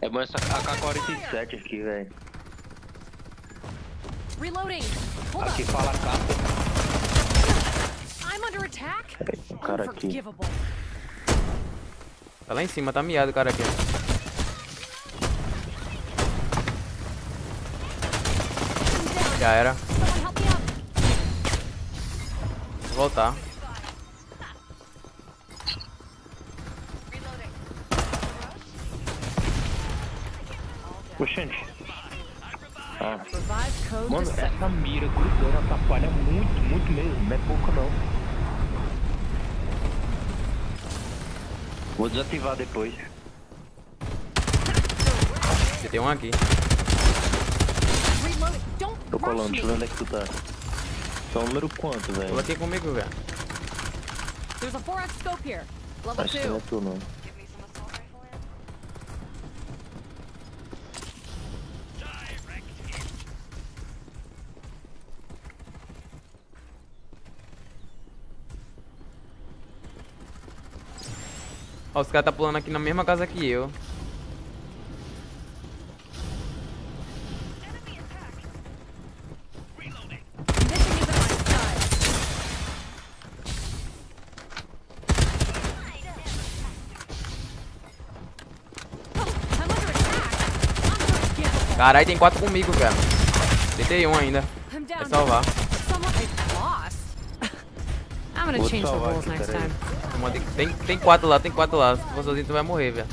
É bom essa AK-47 aqui, velho. Reloading. Hold Aqui fala capa. I'm under attack. O cara aqui. Unforgivable. Tá lá em cima, tá miado o cara aqui. Já era. Vou voltar. Oxente. Ah, mano, essa mira grudando atrapalha muito, muito mesmo. Não é pouco, não. Vou desativar depois. Você tem um aqui. Tô colando, deixa eu ver onde é que tu tá. Tá o número quanto, velho? Aqui comigo, velho. There's a 4x scope here. Level Acho que não é 2. tu, não. Ó, os caras tá pulando aqui na mesma casa que eu. Caralho, tem quatro comigo. Tentei um ainda. I'm down. Vai salvar. I'm gonna Vou change the rules next time. Tem, tem quatro lá, tem quatro lá. Se for sozinho, tu vai morrer, velho.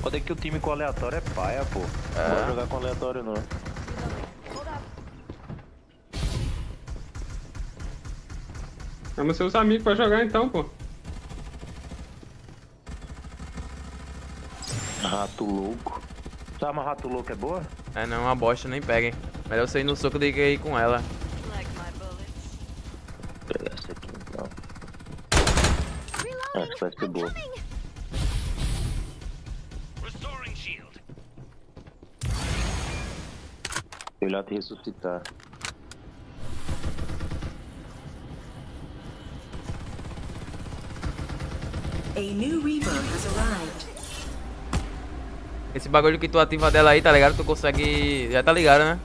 Pode é que o time com aleatório é paia, pô. Não É. vou jogar com aleatório, não. Chama seus amigos pra jogar então, pô. Rato louco. Sabe uma rato louco é boa? É, não, uma bosta, nem peguem. Melhor você ir no soco do que ir com ela. Vou pegar essa aqui então. Acho que vai ser boa. Shield. Melhor te ressuscitar. A new Reaper has arrived. Esse bagulho que tu ativa dela aí, tá ligado? Tu consegue. Já tá ligado, né?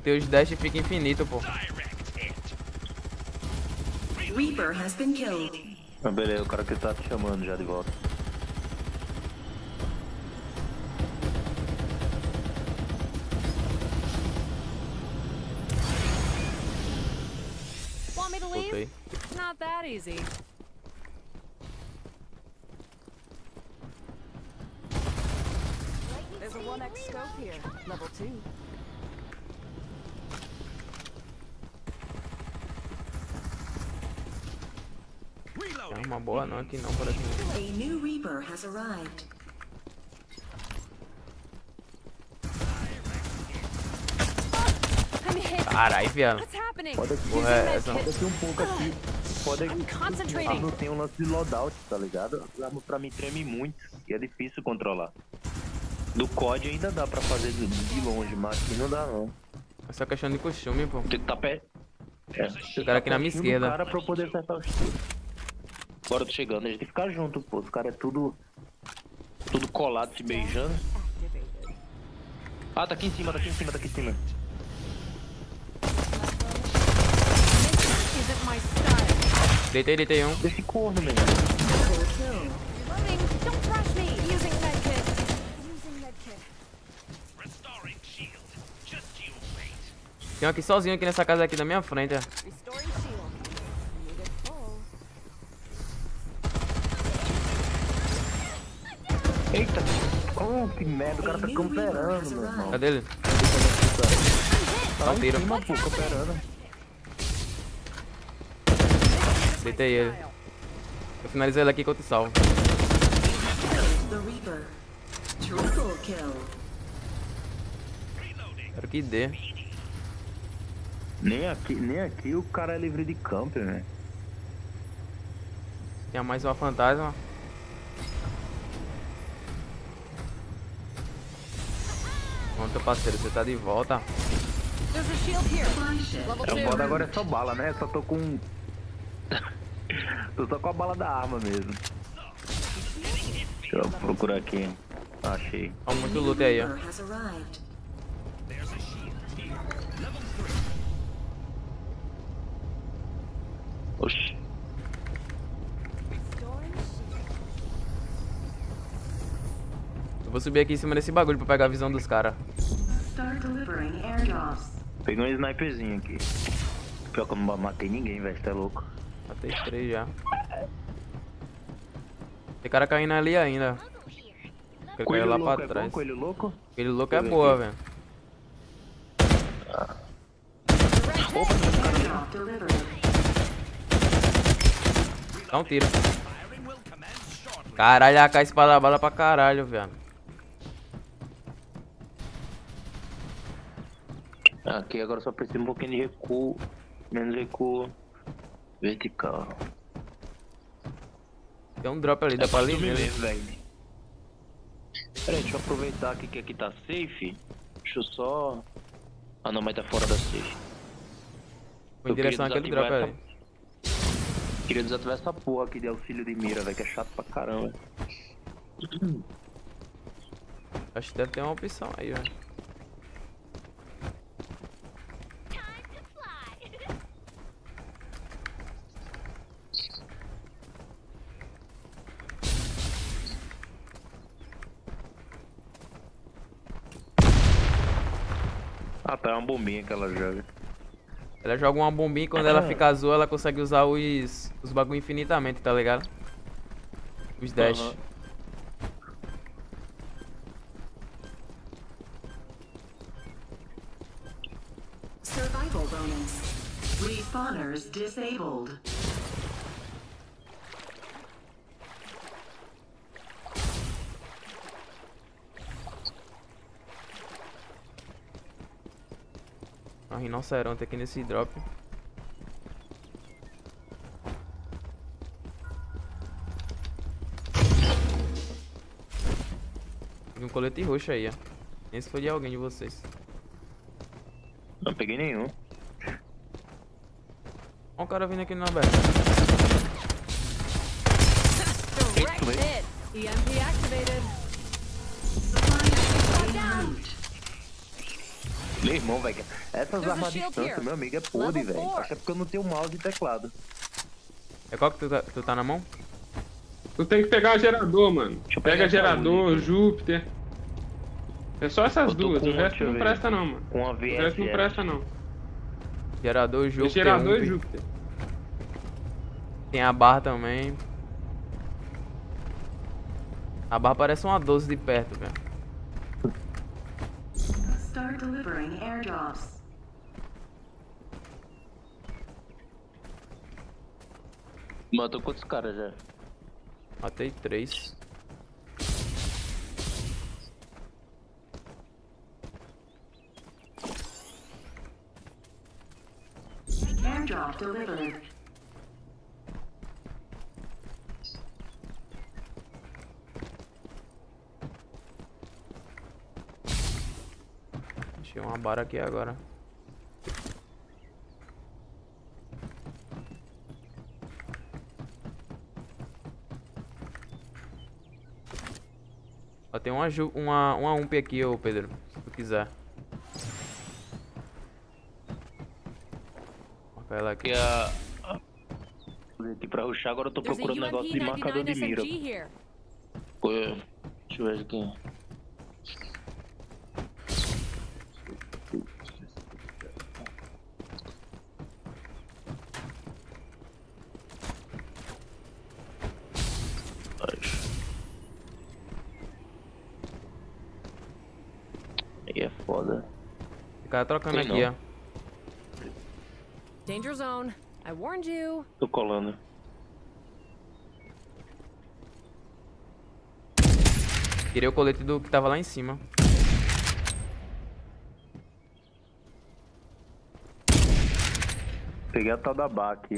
O teu dash fica infinito, pô. Reaper has been killed. Ah, beleza, o cara que tá te chamando já de volta. Want me to leave? Not that easy. boa não aqui não, parece muito. Carai, viado. Pode aqui, Porra, é essa? Pode um pouco aqui. Pode que Ah, não tem um lance de loadout, tá ligado? A pra mim treme muito e é difícil controlar. Do COD ainda dá pra fazer de longe, mas aqui não dá não. É só questão de costume, pô. Tá é. Tem que tá pé. É. O cara aqui na minha tá esquerda. cara pra eu poder acertar os tiros. Bora, tô chegando. A gente tem que ficar junto, pô. Os caras é tudo. Tudo colado, se beijando. Ah, tá aqui em cima, tá aqui em cima, tá aqui em cima. Deitei, deitei um. Desse corno, mesmo. Loading. Don't thrash me. Using medkit. Using medkit. Restoring shield. Just you wait. Tem um aqui sozinho aqui nessa casa aqui da minha frente, ó. Restoring shield. Needed full. Eita! Oh, que merda, o cara tá camperando, meu irmão. Cadê ele? Dá Tá um pô, camperando. Deitei ele. Eu finalizei ele aqui que eu te salvo. The Reaper. Triple kill. Quero que dê. Nem aqui, nem aqui o cara é livre de camper, né? Tinha mais uma fantasma. Pronto, parceiro, você tá de volta. There's a shield here. Level É, agora é só bala, né? Só tô com. tô só com a bala da arma mesmo. Deixa eu procurar aqui. Achei. Ó, muito loot aí, ó. Reaper has arrived. There's a shield here. Level 3. Oxi. Restoring shield. Eu vou subir aqui em cima desse bagulho pra pegar a visão dos caras. Peguei um sniperzinho aqui. Pior que eu não matei ninguém, velho. Você é louco. Matei três já. Tem cara caindo ali ainda. Ele caiu lá louco pra é trás. bom? Coelho louco? Aquele louco é boa, velho. Dá um tiro. Caralho, AK espada bala pra caralho, velho. Aqui agora só precisa um pouquinho de recuo. Menos recuo vertical. Tem um drop ali, dá pra ali nele. mesmo, velho. Peraí, deixa eu aproveitar aqui que aqui tá safe. Deixa eu só. Ah não, mas tá fora da safe. Vou em direção àquele drop desativar ali. essa- Queria desativar essa porra aqui de auxílio de mira, velho, que é chato pra caramba. Acho que deve ter uma opção aí, velho. Ah tá, é uma bombinha que ela joga. Ela joga uma bombinha e quando ela fica azul, ela consegue usar os, os bagulho infinitamente, tá ligado? Os dash. Aham. Survival bonus. Respawners disabled. Um rinoceronte aqui nesse drop. Tem um colete roxo aí, ó. Esse foi de alguém de vocês. Não peguei nenhum. Ó o cara vindo aqui no aberto. Direct hit. EMP activated. Meu irmão, velho. Essas There's armas shield distância, meu amigo, é podre, velho. Acho que é porque eu não tenho mouse e teclado. É qual que tu tá, tu tá na mão? Tu tem que pegar gerador, mano. Pega gerador, Júpiter. É só essas duas, o resto não presta não, mano. Com a O resto não presta não. Gerador, Tem Júpiter, gerador e. Júpiter. Tem a barra também. A barra parece uma 12 de perto, velho. Start delivering airdrops. Matou quantos caras já? Matei três. delivered. Bara aqui agora. Ó, tem uma, ju- uma, uma ump aqui, ô Pedro, se tu quiser. Marca ela aqui. A... Aqui pra ruxar, agora eu tô procurando um negócio de marcador 99 de mira. Deixa eu ver aqui. Aí é foda. Cara trocando Tem aqui, não. ó. Danger zone. I warned you. Tô colando. Tirei o colete do que tava lá em cima. Peguei a tal da Bá aqui.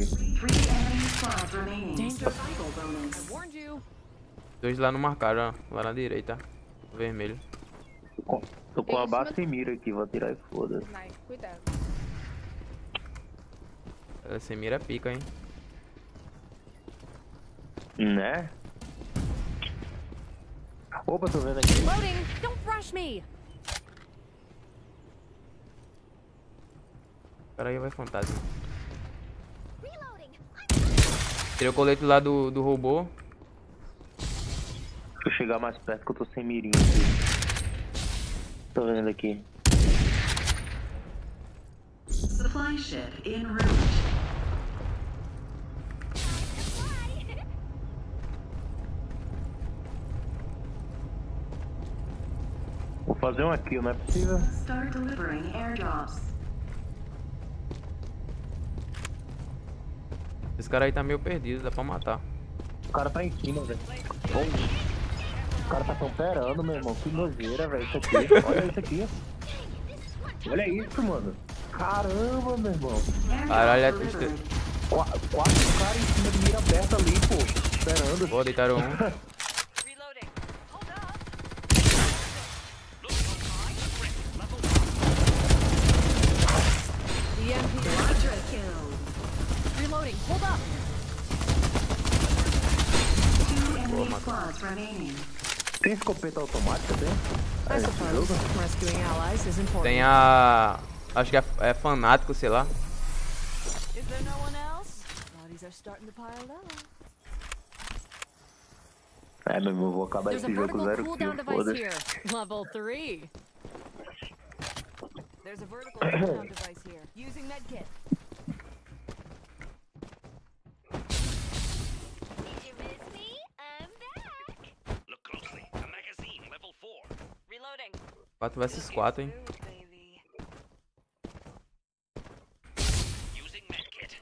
Dois lá no marcaram, ó. Lá na direita. Vermelho. Tô com, a Bá sem mira aqui, vou tirar e foda-se. Cuidado. Mira é pica, hein? Né? Opa, tô vendo aqui. Loading. Don't rush me. Cara aí vai fantasma. Tirei o colete lá do, do robô. Deixa eu chegar mais perto que eu tô sem mirinha aqui. Tô vendo aqui. Supply ship en route. Vou fazer um aqui, não é possível? Start delivering airdrops. Esse cara aí tá meio perdido, dá pra matar. O cara tá em cima, velho. O cara tá camperando, meu irmão. Que nojeira, velho. Isso aqui. Olha isso aqui. Olha isso, mano. Caramba, meu irmão. Caralho, é triste. Qua- Quatro caras em cima de mira aberta ali, pô. Esperando. Boa, deitaram um. Tem escopeta automática, tem? É. Tem a. Acho que é, é fanático, sei lá. É, meu irmão, eu vou acabar There's esse jogo vertical zero kill, foda-se. here. Level 3. There's a vertical cooldown device here. Using medkit. 4 vs 4, hein? Using medkit.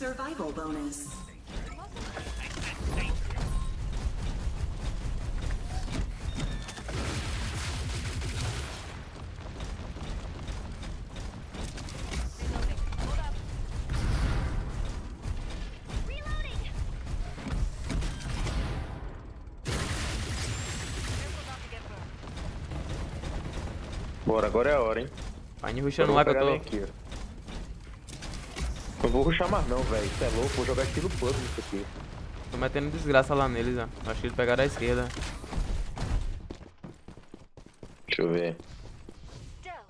There's agora é a hora, hein? Vai rushando vou lá que eu tô. aqui. Não vou rushar mais não, velho. Isso é louco, vou jogar estilo puzzle isso aqui. Tô metendo desgraça lá neles, ó. Acho que eles pegaram a esquerda. Deixa eu ver.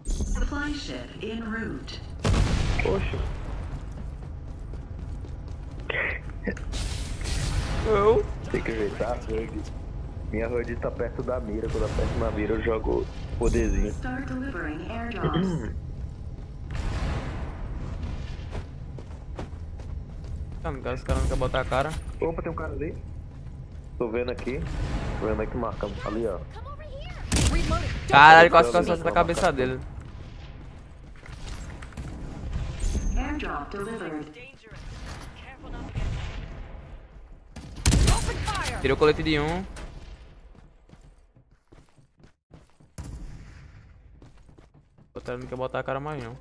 Supply ship en route. Poxa. Eu. Tem que ajeitar a HUD. Minha HUD tá perto da mira. Quando aperto na mira eu jogo poderzinho. Start delivering airdrops. Tá, os caras não querem botar a cara. Opa, tem um cara ali. Tô vendo aqui. Tô vendo aqui marcando. Ali, ó. Caralho, quase que eu acertei a cabeça dele. Airdrop delivered. Tirei o colete de um. Otário não quer botar a cara mais não.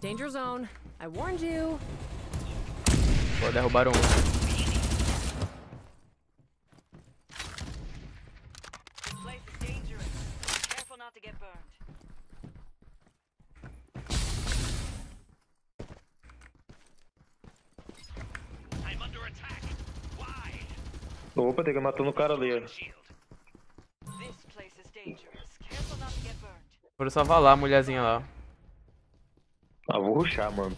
Danger zone. I warned you. Pô, derrubaram um. Opa, tem que matar no cara ali. Foram salvar lá a mulherzinha lá. Ah, vou ruxar, mano.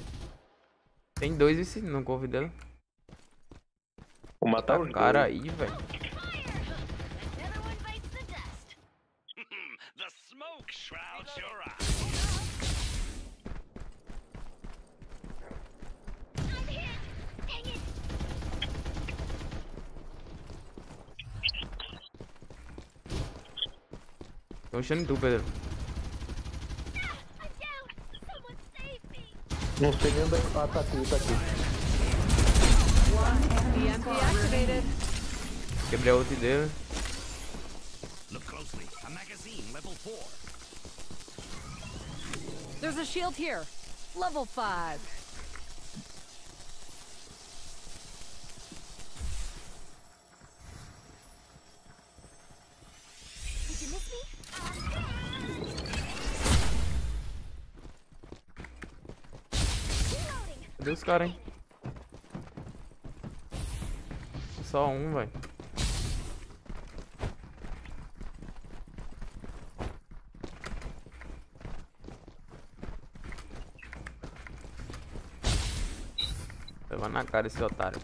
Tem dois esse no couve dela. Vou matar Tá os cara aí, velho. Tô achando em tu, Pedro. I'm down! Someone save me! Não sei nem onde é que tá, tá aqui, tá aqui. Quebrei a ult dele. Look closely. A magazine level 4. There's a shield here. Level 5. Caras, hein? Só um, velho. Leva na cara esse otário.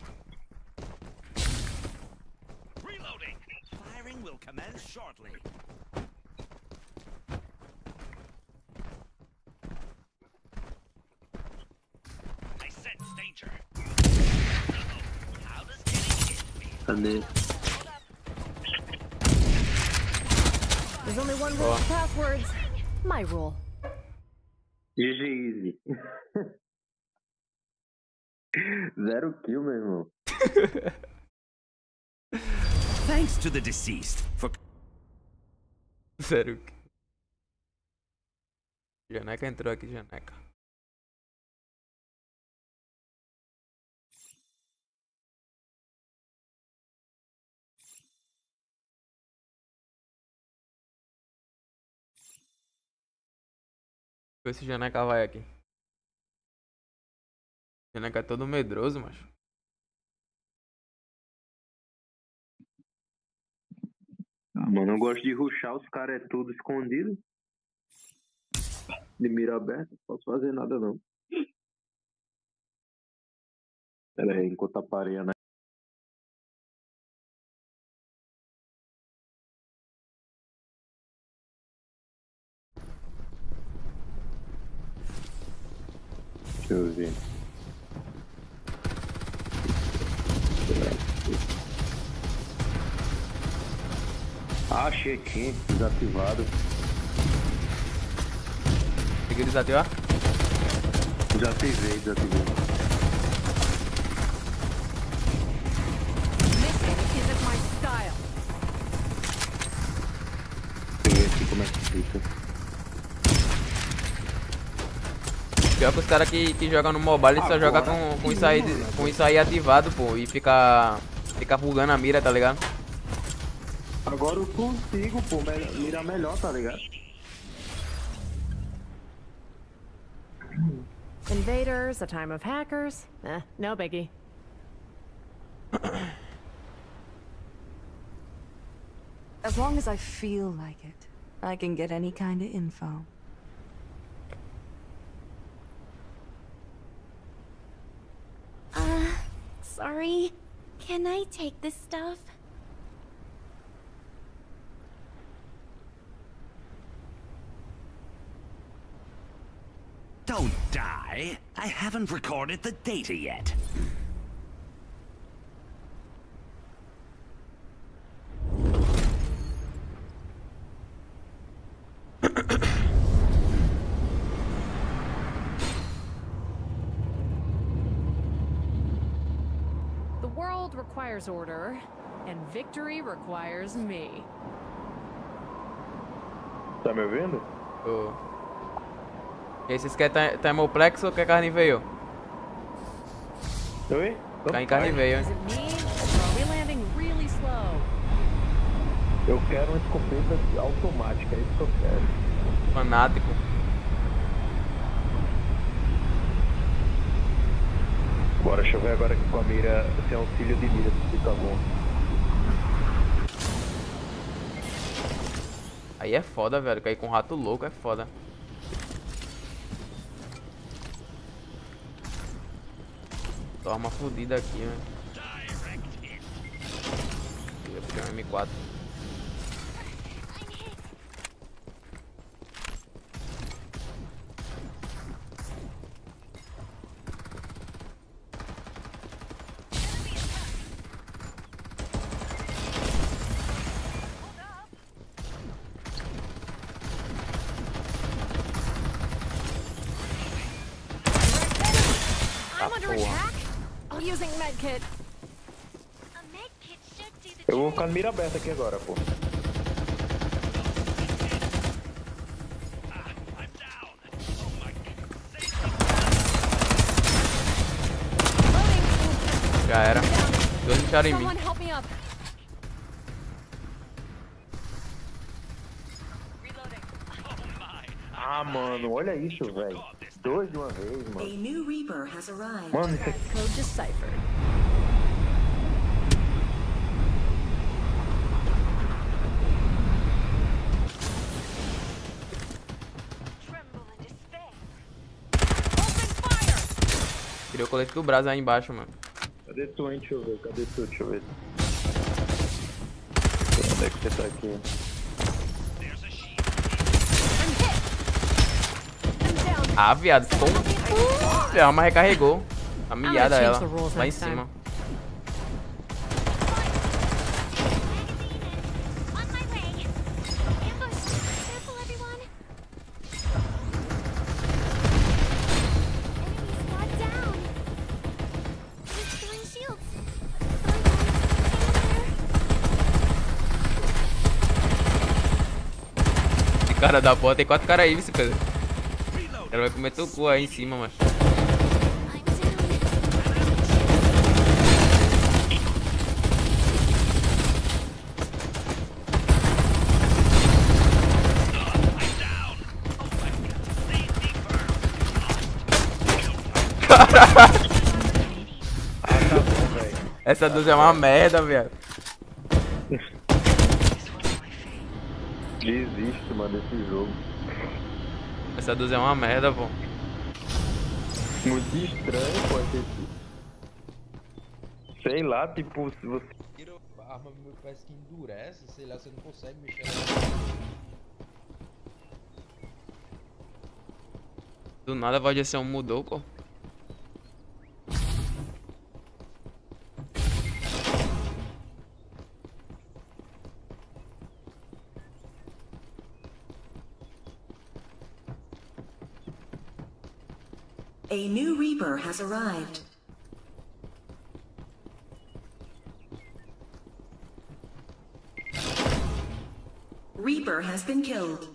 Feel? Cadê? There's only one rule for passwords. My rule. GG Easy. Zero kill, meu irmão. Thanks to the deceased for Sério. Janeca entrou aqui, Janeca. Vê se Janeca vai aqui. Janeca é todo medroso, macho. Ah, mano, eu gosto de ruxar, os caras é tudo escondido. De mira aberta, não posso fazer nada não. Pera aí, enquanto apareia, né? Deixa eu ver. Ah, achei aqui, desativado. Conseguiu desativar? Desativei, desativei. Ver aqui como é que fica. Pior que os caras que, que jogam no mobile só jogam com, com, isso aí, com isso aí ativado, pô, e fica, fica bugando a mira, tá ligado? Agora eu consigo, pô, me- mirar melhor, tá ligado? Invaders, a time of hackers. Eh, no biggie. As long as I feel like it, I can get any kind of info. Uh, sorry. Can I take this stuff? Don't die. I haven't recorded the data yet. requires order, and victory requires me. Tá me ouvindo? Ô. E aí, vocês querem Thermoplex ou quer carne veio? Oi? Ficar em carne veio, hein? Eu quero uma escopeta automática, é isso que eu quero. Fanático. Bora, deixa eu ver agora aqui com a mira, sem auxílio de mira, se fica bom. Aí é foda, velho. Cair com um rato louco é foda. Toma fodida aqui, velho. Eu pegar um M4. I'm under porra. attack? I'm using medkit. Eu vou ficar de mira aberta aqui agora, pô. Já era. Dois deixaram em mim. Ah, mano, olha isso, velho. Dois de uma vez, A mano. new Reaper has arrived. Mano, isso aqui. Code deciphered. Tirei o colete do braço aí embaixo, mano. Cadê tu, hein? Deixa eu ver. Cadê tu? Deixa eu ver. Onde é que você tá aqui? Ah, viado, um. Minha arma recarregou. A miada change ela. Lá em cima. Cara da porta tem quatro caras aí, viu, Pedro? O cara vai comer teu cu aí em cima, macho. Essa 12 é uma merda, velho. Desiste, mano, desse jogo. Essa 12 é uma merda, pô. Muito estranho pode ter sido. Sei lá, tipo, se você. A arma parece que endurece, sei lá, você não consegue mexer Do nada a voz de ação mudou, pô. A new Reaper has arrived. Reaper has been killed.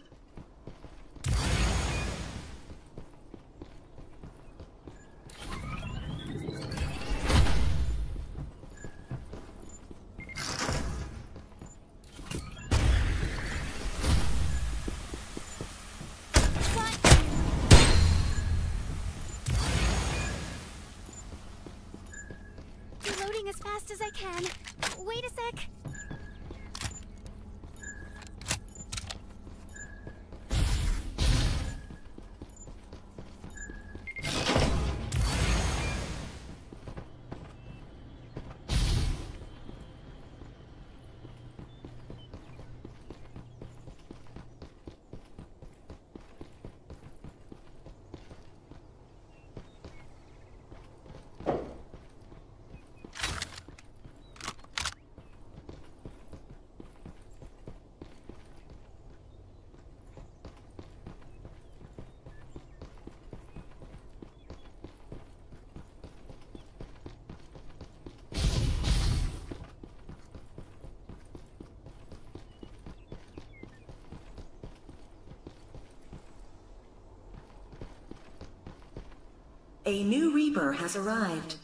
A new Reaper has arrived.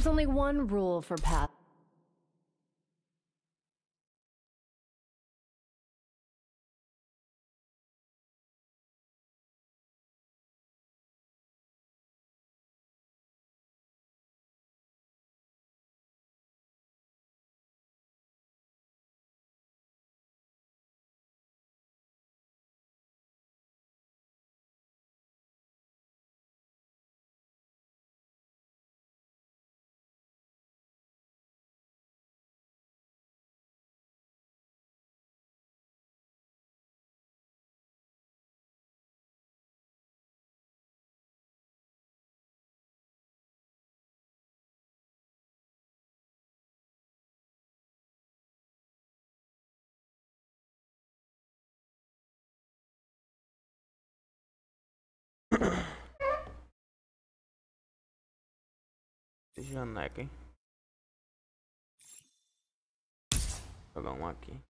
There's only one rule for path. Janeca, hein? Vou jogar um aqui.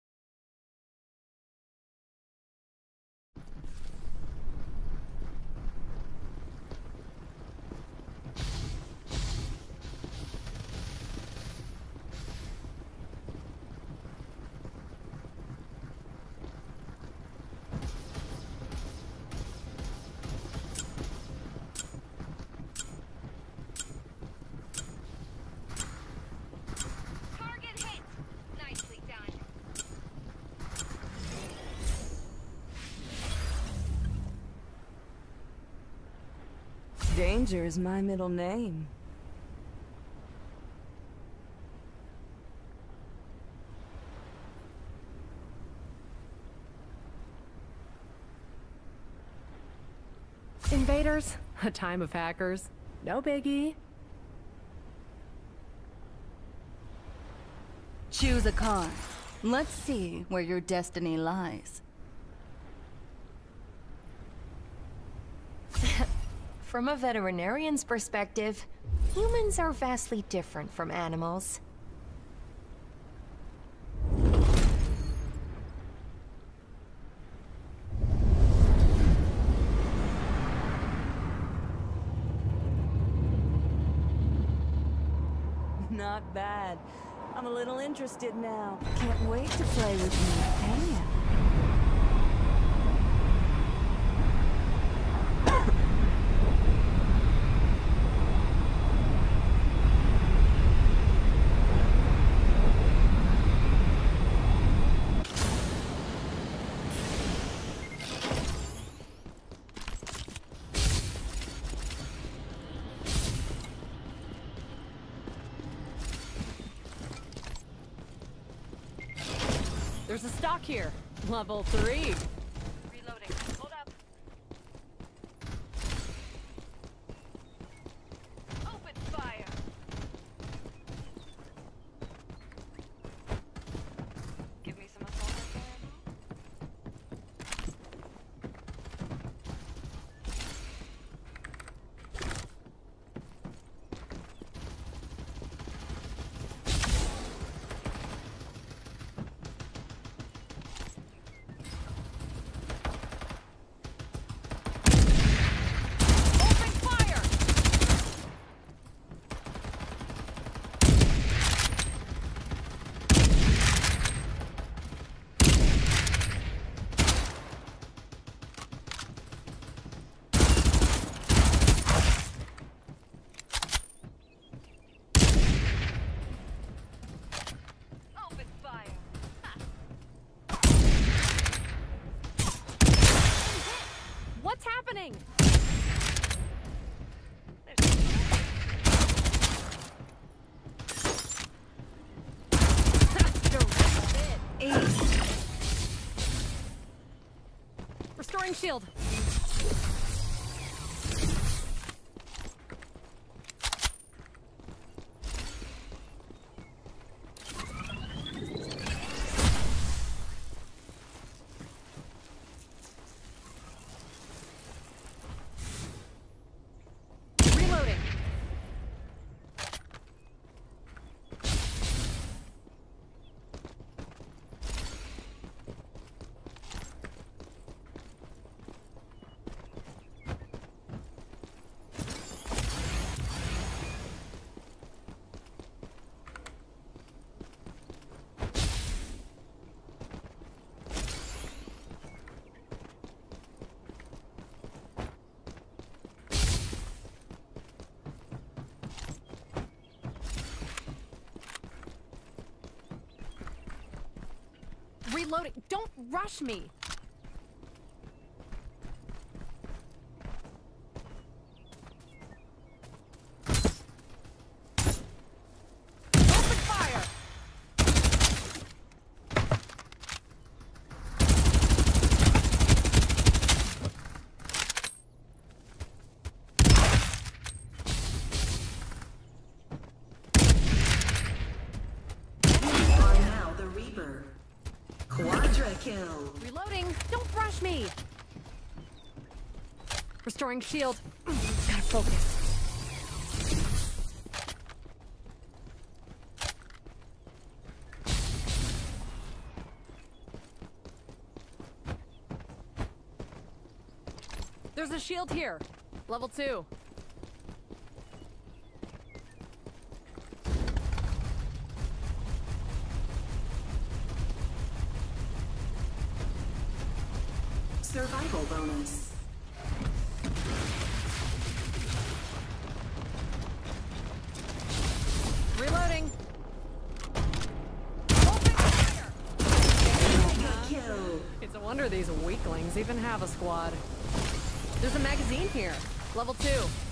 Danger is my middle name. Invaders? A time of hackers? No biggie. Choose a card. Let's see where your destiny lies. From a veterinarian's perspective, humans are vastly different from animals. Not bad. I'm a little interested now. Can't wait to play with you, Anya. There's a stock here. Level 3. Reloading. Don't rush me. Open fire. You are now the Reaper. Quadra kill. Reloading. Don't rush me. Restoring shield. Gotta focus. There's a shield here. Level two. Survival bonus. even have a squad. There's a magazine here. Level 2.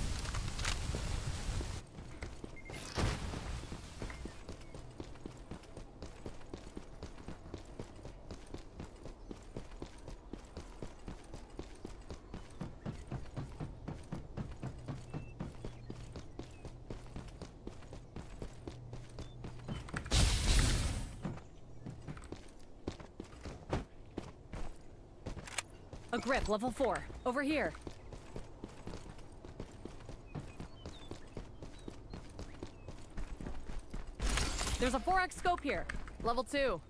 Grip, level four. Over here. There's a 4x scope here. Level two.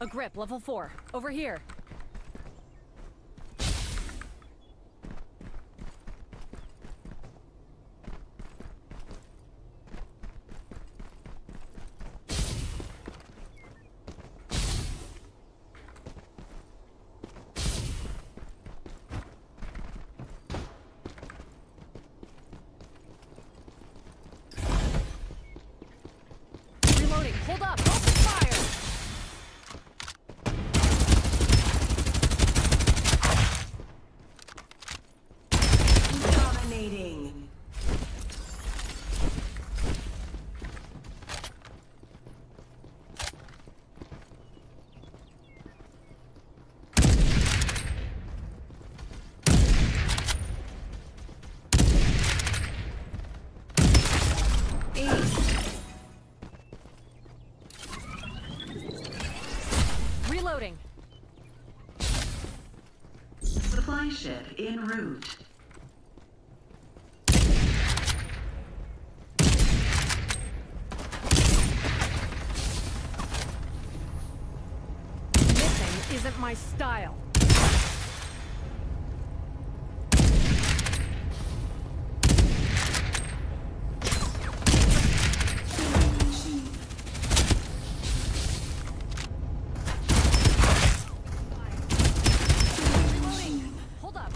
A grip, level four. Over here. Reloading. Hold up. Open fire. Dominating. Reloading. Supply ship en route. Missing isn't my style. Reloading. Hold up.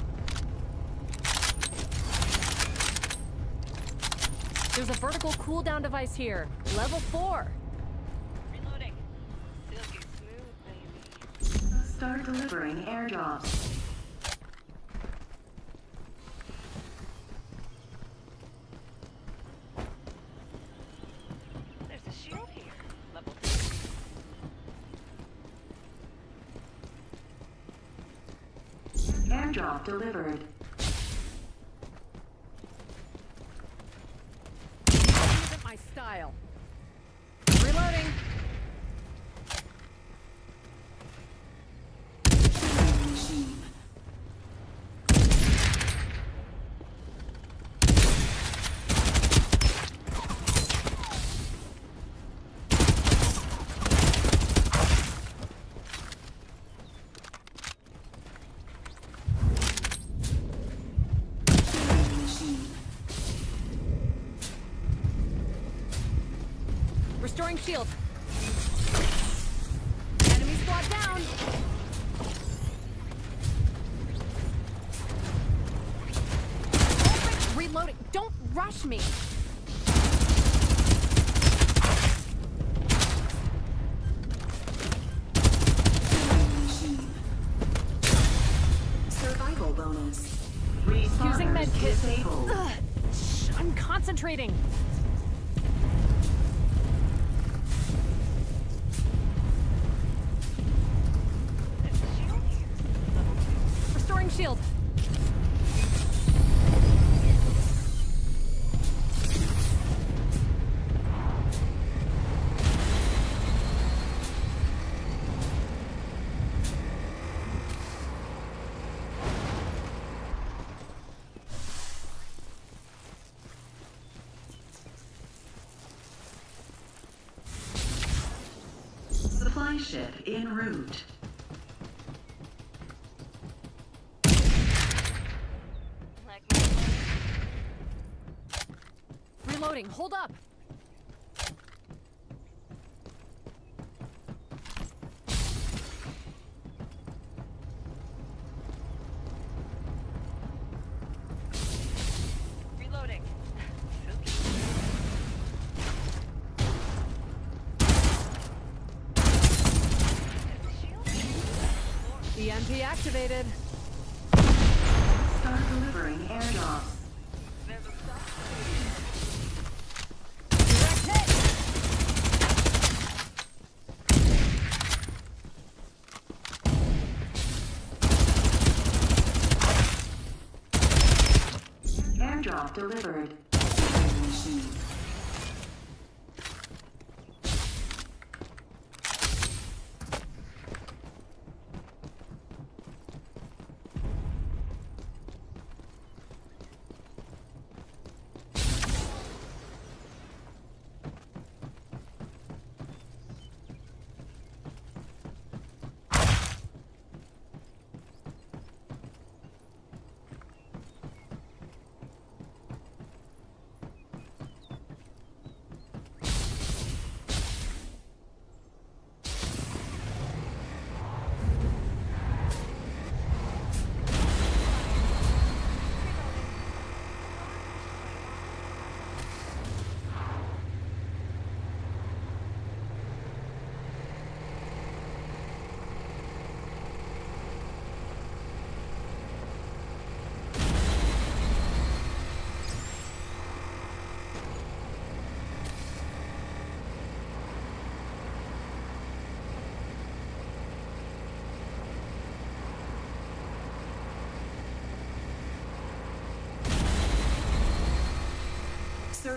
There's a vertical cooldown device here. Level four. Reloading. Silky smooth, baby. Start delivering airdrops. En route. Reloading. Hold up. Activated. Start delivering airdrops. Airdrop delivered. Vending machine.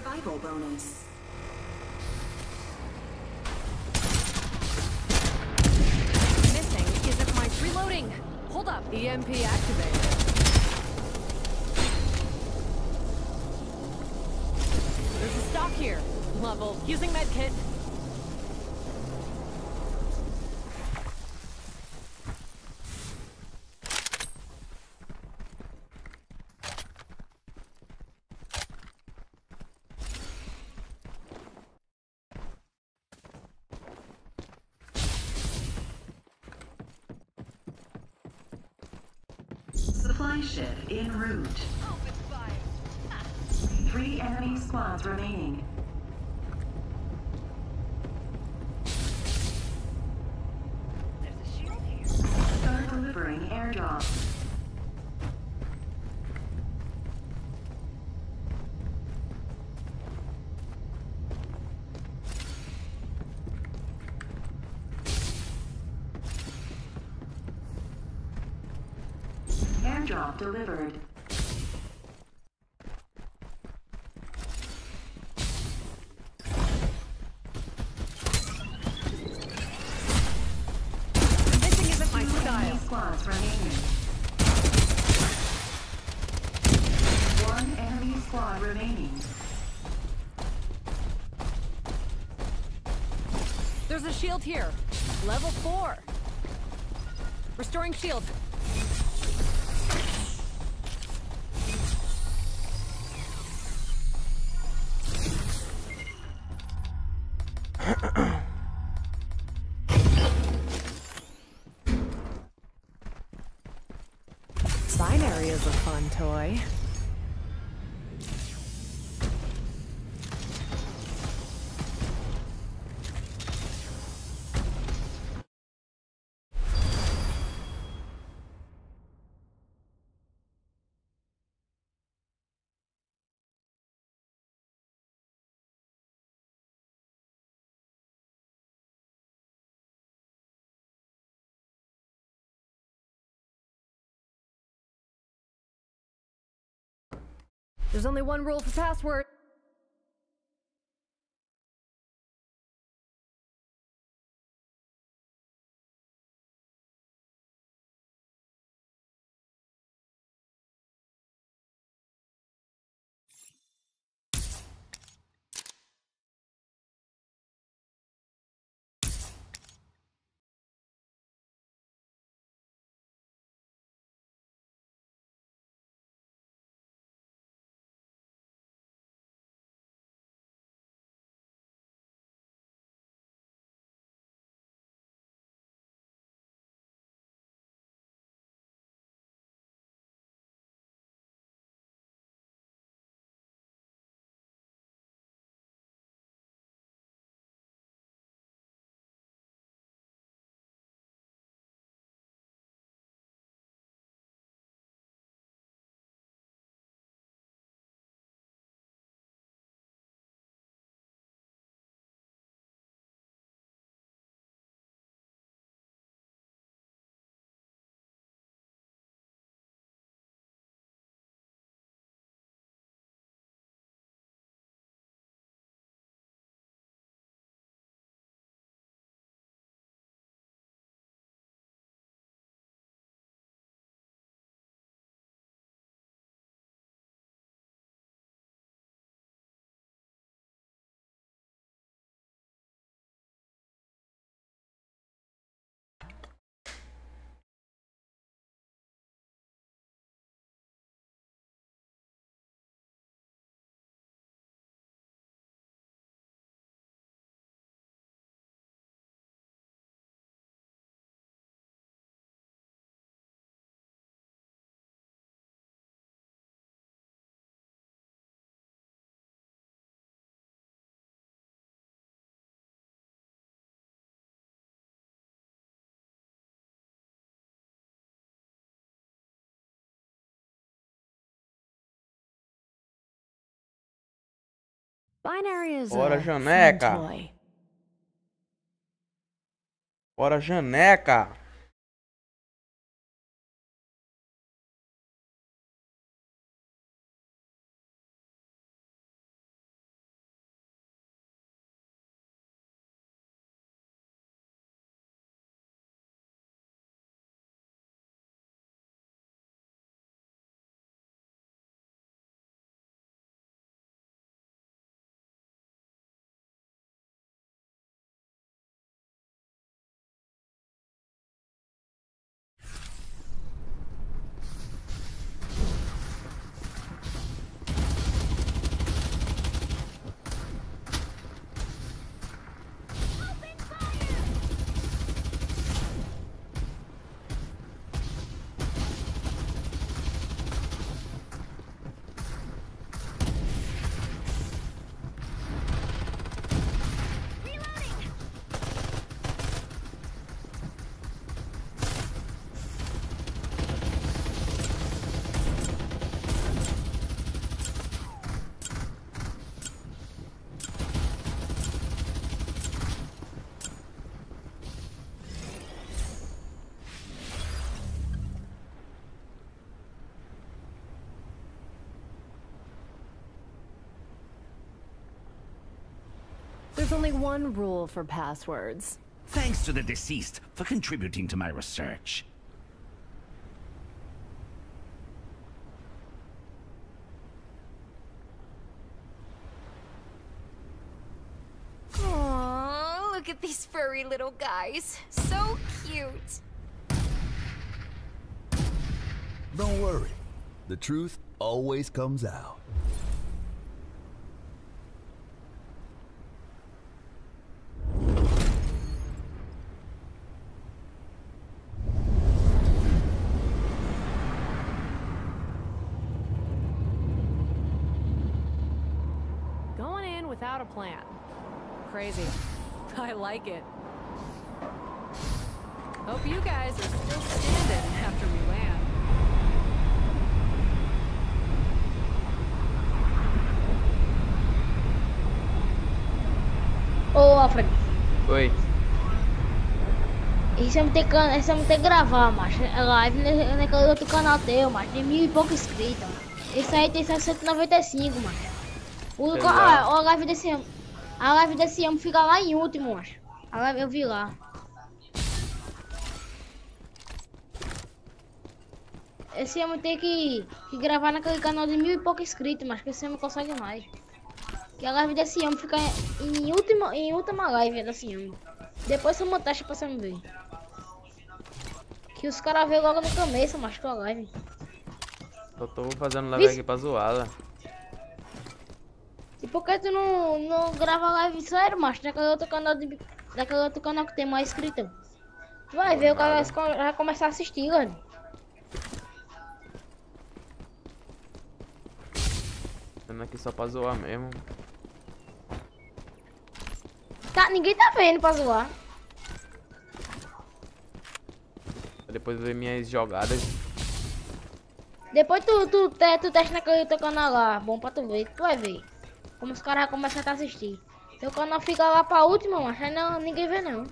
Survival bonus. Missing isn't my reloading. Hold up. EMP activated. There's a stock here. Level. Using medkit. Supply ship en route. Three enemy squads remaining. Delivered. Missing isn't my Two style. enemy squads remaining. One enemy squad remaining. There's a shield here. Level 4. Restoring shield. There's only one rule for password. Binary is Bora, Janeca. Bora, Janeca. There's only one rule for passwords. Thanks to the deceased for contributing to my research. Aww, look at these furry little guys. So cute. Don't worry. The truth always comes out. Plan. Crazy. I like it. Hope you guys are still standing after we land. Ô, Alfred. Oi. Isso é ter, isso é ter gravar, macho. É live naquele outro canal teu, macho. Tem mil e pouco inscritos, mano. Esse aí tem 195, mano. O, ah, a live desse ano. A live desse ano fica lá em último, acho. A live eu vi lá. Esse ano tem que, que gravar naquele canal de mil e pouco inscritos, mas que esse ano consegue mais. Que a live desse ano fica em última, em última live desse ano. Depois você montar pra você não ver. Que os caras veem logo no começo, mas com a live. Só tô fazendo live Vixe. aqui pra zoada. E por que tu não, não grava live sério, macho? Daquele outro canal de, daquele outro canal que tem mais inscrito. Tu vai ver, o cara vai, começar a assistir, velho. Fazendo aqui só pra zoar mesmo. Tá, ninguém tá vendo pra zoar. Depois ver minhas jogadas. Depois tu, tu, te, tu testa naquele outro canal lá, bom pra tu ver, tu vai ver. Como os caras começam a assistir. Teu canal fica lá pra última, mas aí não, ninguém vê não.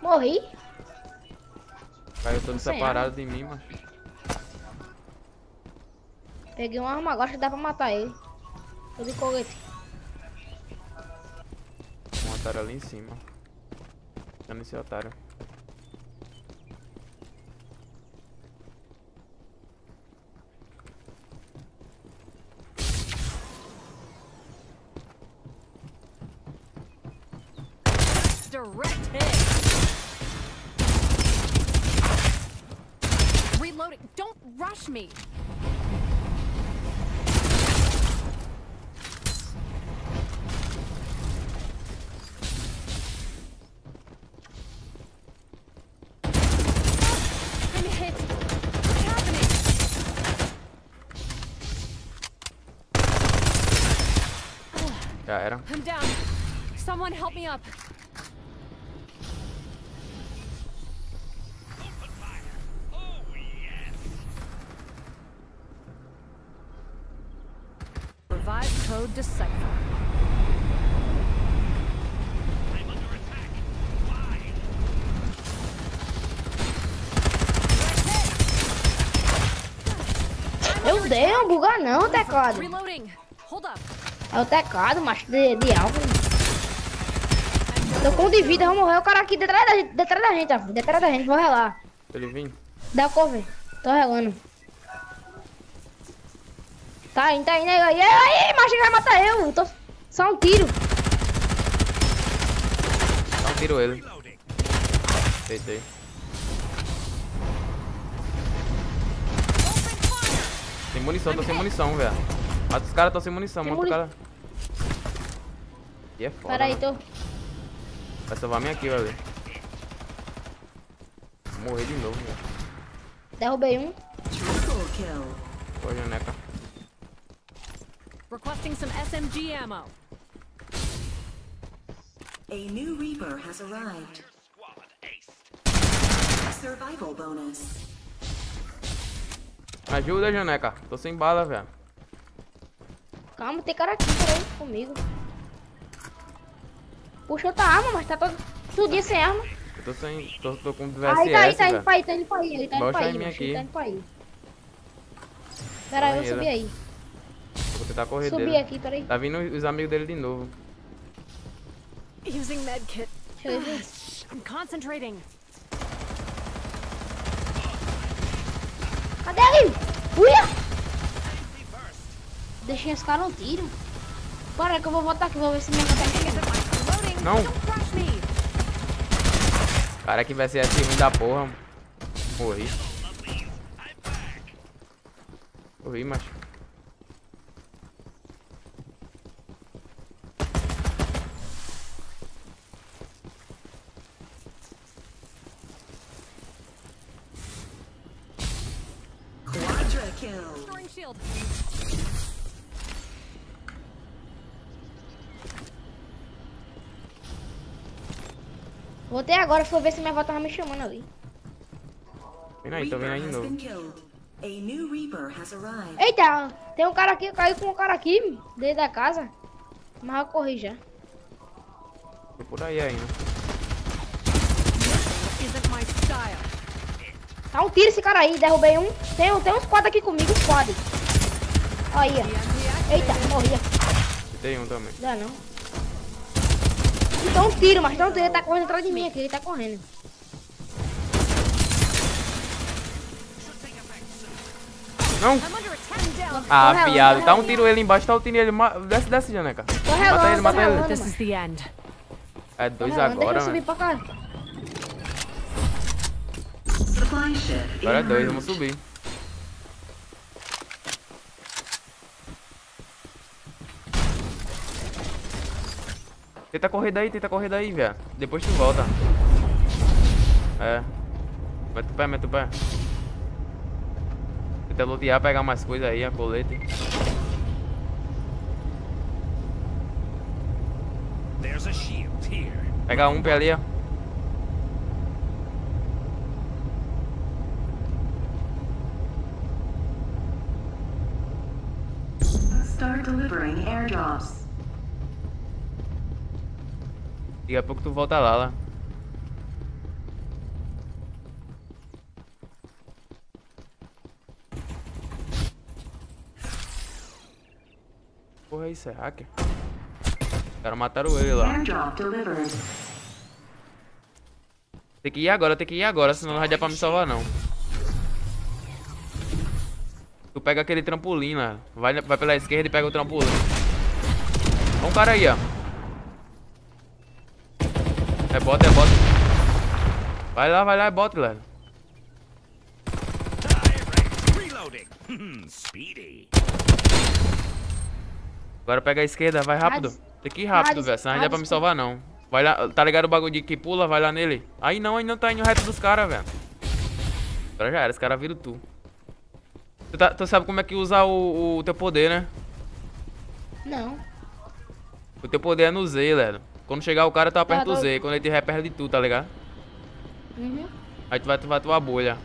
Morri? Caiu todo separado de mim, mano. Peguei uma arma agora que dá pra matar ele. Tô de colete. Um otário ali em cima. Dando esse otário. Direct hit. Reloading. Don't rush me. I'm hit. What's happening? Já era. I'm down. Someone help me up. Code decipher. Meu Deus, buga não, teclado. Up. É o teclado, macho, de, de alvo. Tô com um de vida, vamos morrer. O cara aqui detrás da gente, detrás da gente, ó. Detrás da gente, vou relar. Ele vem. Dá cover. Tô relando. Tá indo, tá indo aí. Aí, aí, macho, vai matar eu. Tô... Só um tiro. Dá um tiro ele. Deitei. Sem munição, tô sem munição, velho. Mata os caras, tô sem munição, Sem mata o muni- cara. E é foda. Pera aí, né? tô. Vai salvar minha kill ali. Vou morrer de novo, velho. Derrubei um. Pô, Janeca. Requesting some SMG ammo. A new Reaper has arrived. Survival bonus. Ajuda, Janeca. Tô sem bala, velho. Calma, tem cara aqui, peraí, comigo. Puxa outra arma, mas tá todo, tudinho sem arma. Eu tô sem. Tô, tô com Aí VSS, tá aí, tá indo pra aí, tá indo pra aí, ele tá indo pra aí aí, ele tá indo pra aí. Pera aí, eu subir aí. Vou tentar correr Subi dele. aqui, peraí. Tá vindo os amigos dele de novo. Using medkit. I'm concentrating. Cadê ele? Uia! Deixei esse cara um tiro. Para que eu vou voltar aqui, vou ver se minha Reloading. Não. Cara, que VSS ruim da porra. Morri. Morri, macho. Kill. Shield. Voltei agora, vou ver se minha avó tava me chamando ali. Vem aí, tô vindo aí de novo. Eita, tem um cara aqui, eu caí com um cara aqui, dentro da casa. Mas eu corri já. Tô por aí ainda. Tá um tiro esse cara aí, derrubei um. Tem, tem uns quatro aqui comigo, uns quatro. Aí, ó. Eita, morria. Tem um também. Dá não. Dá um tiro, mas dá um tiro. Ele tá correndo atrás de mim aqui. Ele tá correndo. Não? Ah, viado. Dá um tiro ele embaixo, tá um tiro ele. Desce, desce, Janeca. Mata relando, ele, mata ele. relando, end. É dois relando. Agora, eu subir mano. pra cá. Supply ship Agora é dois, vamos subir. Tenta correr daí, tenta correr daí, velho. Depois tu volta. É. Mete o pé, mete o pé. Tenta lutear, pegar mais coisa aí, a colete. There's a shield here. Pega um pé ali, ó. Start delivering airdrops. Daqui a pouco tu volta lá, lá. Porra, isso é hacker. Os caras mataram ele lá. Tem que ir agora, tem que ir agora, senão não vai dar pra me salvar não. Tu pega aquele trampolim lá. Vai, vai pela esquerda e pega o trampolim. Ó um cara aí, ó. É bota, é bota. Vai lá, vai lá, é. Hmm, Speedy. Agora pega a esquerda, vai rápido. Tem que ir rápido, velho, senão não dá pra me salvar não. Vai lá, tá ligado o bagulho de que pula, vai lá nele. Aí não, aí não tá indo reto dos caras, velho. Agora já era, os caras viram tu. Tu, tá- tu sabe como é que usa o, o teu poder, né? Não. O teu poder é no Z, Léo. Quando chegar o cara, tu aperta Tá, o tá. Z. Quando ele tiver perto de tu, tá ligado? Uhum. Aí tu vai ativar tua bolha.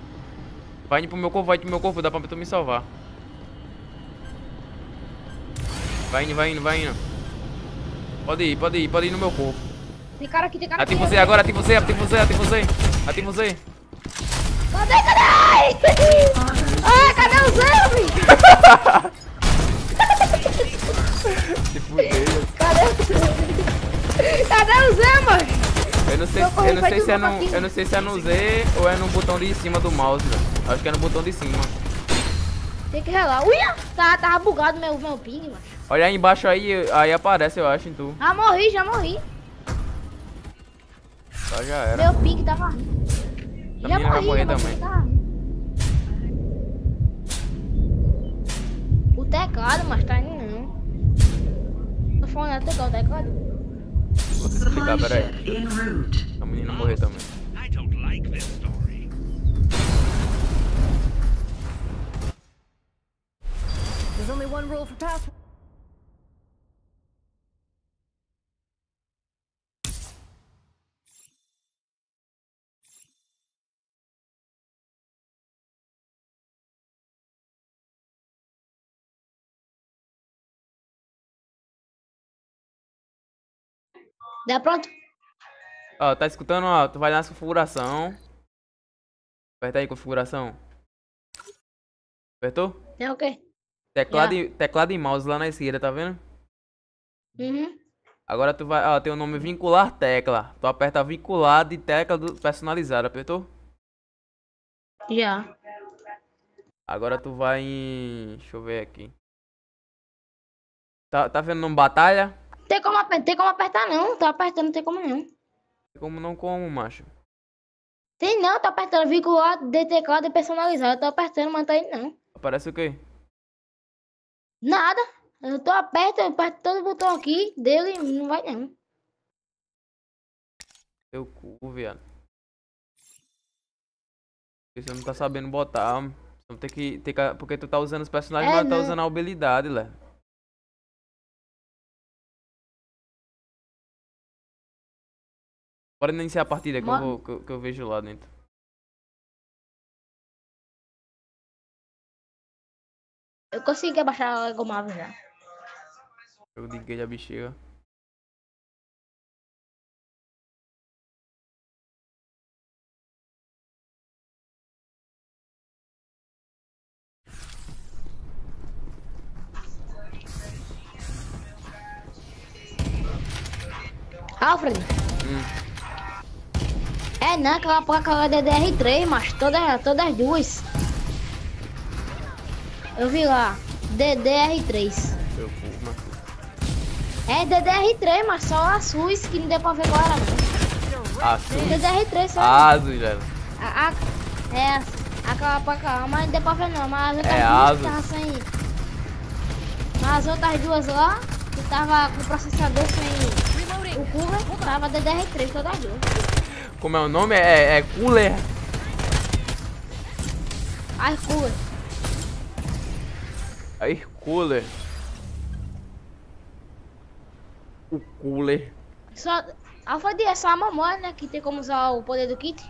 Vai indo pro meu corpo, vai indo pro meu corpo, dá pra tu me salvar. Vai indo, vai indo, vai indo. Pode ir, pode ir, pode ir no meu corpo. Tem cara aqui, tem cara aqui. Ativa você agora, ativa você, ativa você, ativa você. Ativa você. Cadê, cadê? Ah, cadê o Zé, Se fudeu. Cadê o Zé? Cadê o Zé, mano? Eu não sei, eu não sei se é no, eu não sei se é no Z ou é no botão de cima do mouse, velho. Acho que é no botão de cima. Tem que relar. Uia! Tá, tava bugado meu, meu ping, mano. Olha aí embaixo aí, aí aparece, eu acho, em tu. Já morri, já morri. Só já era. Meu ping tava. A Já morri, meu também. tava. O teclado, mas tá indo não. Tô falando é o teclado, o teclado. Vou te explicar, Supply peraí. ship en route. A menina morreu também. I don't like this story. There's only one rule for pass. Dá pronto? Ó, tá escutando, ó, tu vai lá na configuração. Aperta aí, configuração. Apertou? É o quê? Teclado, Já. e, teclado e mouse lá na esquerda, tá vendo? Uhum. Agora tu vai, ó, tem o nome vincular tecla. Tu aperta vincular de tecla do personalizada, apertou? Já. Agora tu vai em. Deixa eu ver aqui. Tá, tá vendo nome batalha? Tem como, tem como apertar não. Tô apertando, não tem como não. Como não como, macho? Tem não, tô apertando vincular de teclado personalizado. Tô apertando, mas tá indo não. Aparece o quê? Nada. Eu tô aperto, eu aperto todo o botão aqui dele e não vai não. Teu cu, viado. Você não tá sabendo botar. Então tem que, tem que. Porque tu tá usando os personagens, É, mas tá não. usando a habilidade, Lé. Bora iniciar a partida que, eu, vou, que, eu, que eu vejo lá dentro. Eu consegui abaixar a Legomava já. Jogo de guia bexiga. Alfred! Hum. É não, aquela placa DDR3, mas todas, todas as duas. Eu vi lá, DDR3. Eu cu, mano. É DDR3, mas só a SUS que não deu pra ver era não. Azul. DDR3 só. Azul, velho. A, a, é, aquela placa, mas não deu pra ver não, mas as outras É duas Asus. tava sem. Mas as outras duas lá, que tava com o processador sem o cooler, tava DDR3 todas as duas. Como é o nome? É, é Cooler. Ai, cooler. Aí, Cooler. O Cooler. Só, Alfred é só a memória, né, que tem como usar o poder do kit.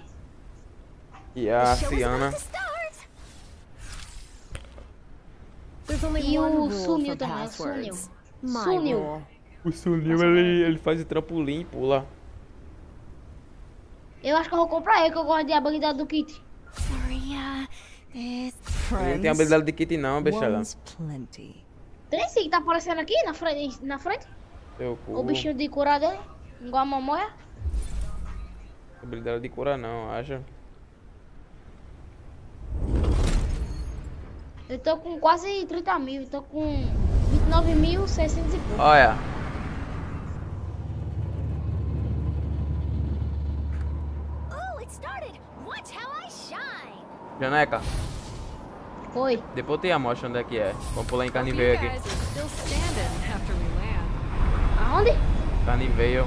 E a Ciana. E o for também. My Sumiu. rule. O Sunil, ele, ele faz o trampolim e pula. Eu acho que eu vou comprar ele, que eu gosto de habilidade do kit. Ele não tem habilidade de kit não, plenty. Tem sim que tá aparecendo aqui na frente. Na frente. O bichinho de curar dele. Igual a mamãe. Habilidade de cura não, acha? Eu tô com quase 30 mil. Tô com 29.600 e pouco. Olha. Oh, it started! Watch how I shine! Janeca, Oi. depois tem a mostra onde é que é. Vamos pular em Carniveio aqui. Aonde? Carniveio.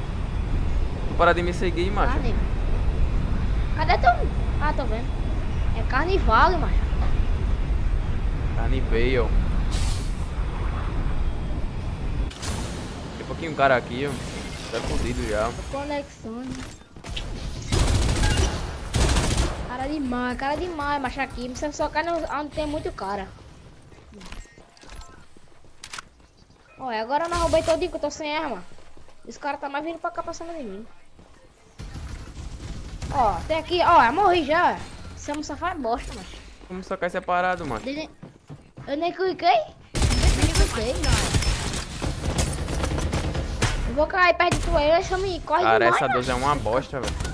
Vou parar de me seguir, macho. Carne. Cadê tu? Ah, tô vendo. É carnivale, macho. Carniveio. Tem um pouquinho um cara aqui, ó. Tá fodido já. Conexão. Cara demais, cara demais, macho aqui. Você só cai no- onde tem muito cara. Olha, agora eu não roubei todinho que eu tô sem arma. Esse cara tá mais vindo pra cá passando de mim. Ó, tem aqui, ó, eu morri já. Esse homem só faz bosta, macho. Vamos socar separado, mano. Eu nem cliquei. Nem cliquei. Eu vou cair perto de tu aí, esse homem corre Cara, demais, essa macho. 12 é uma bosta, velho.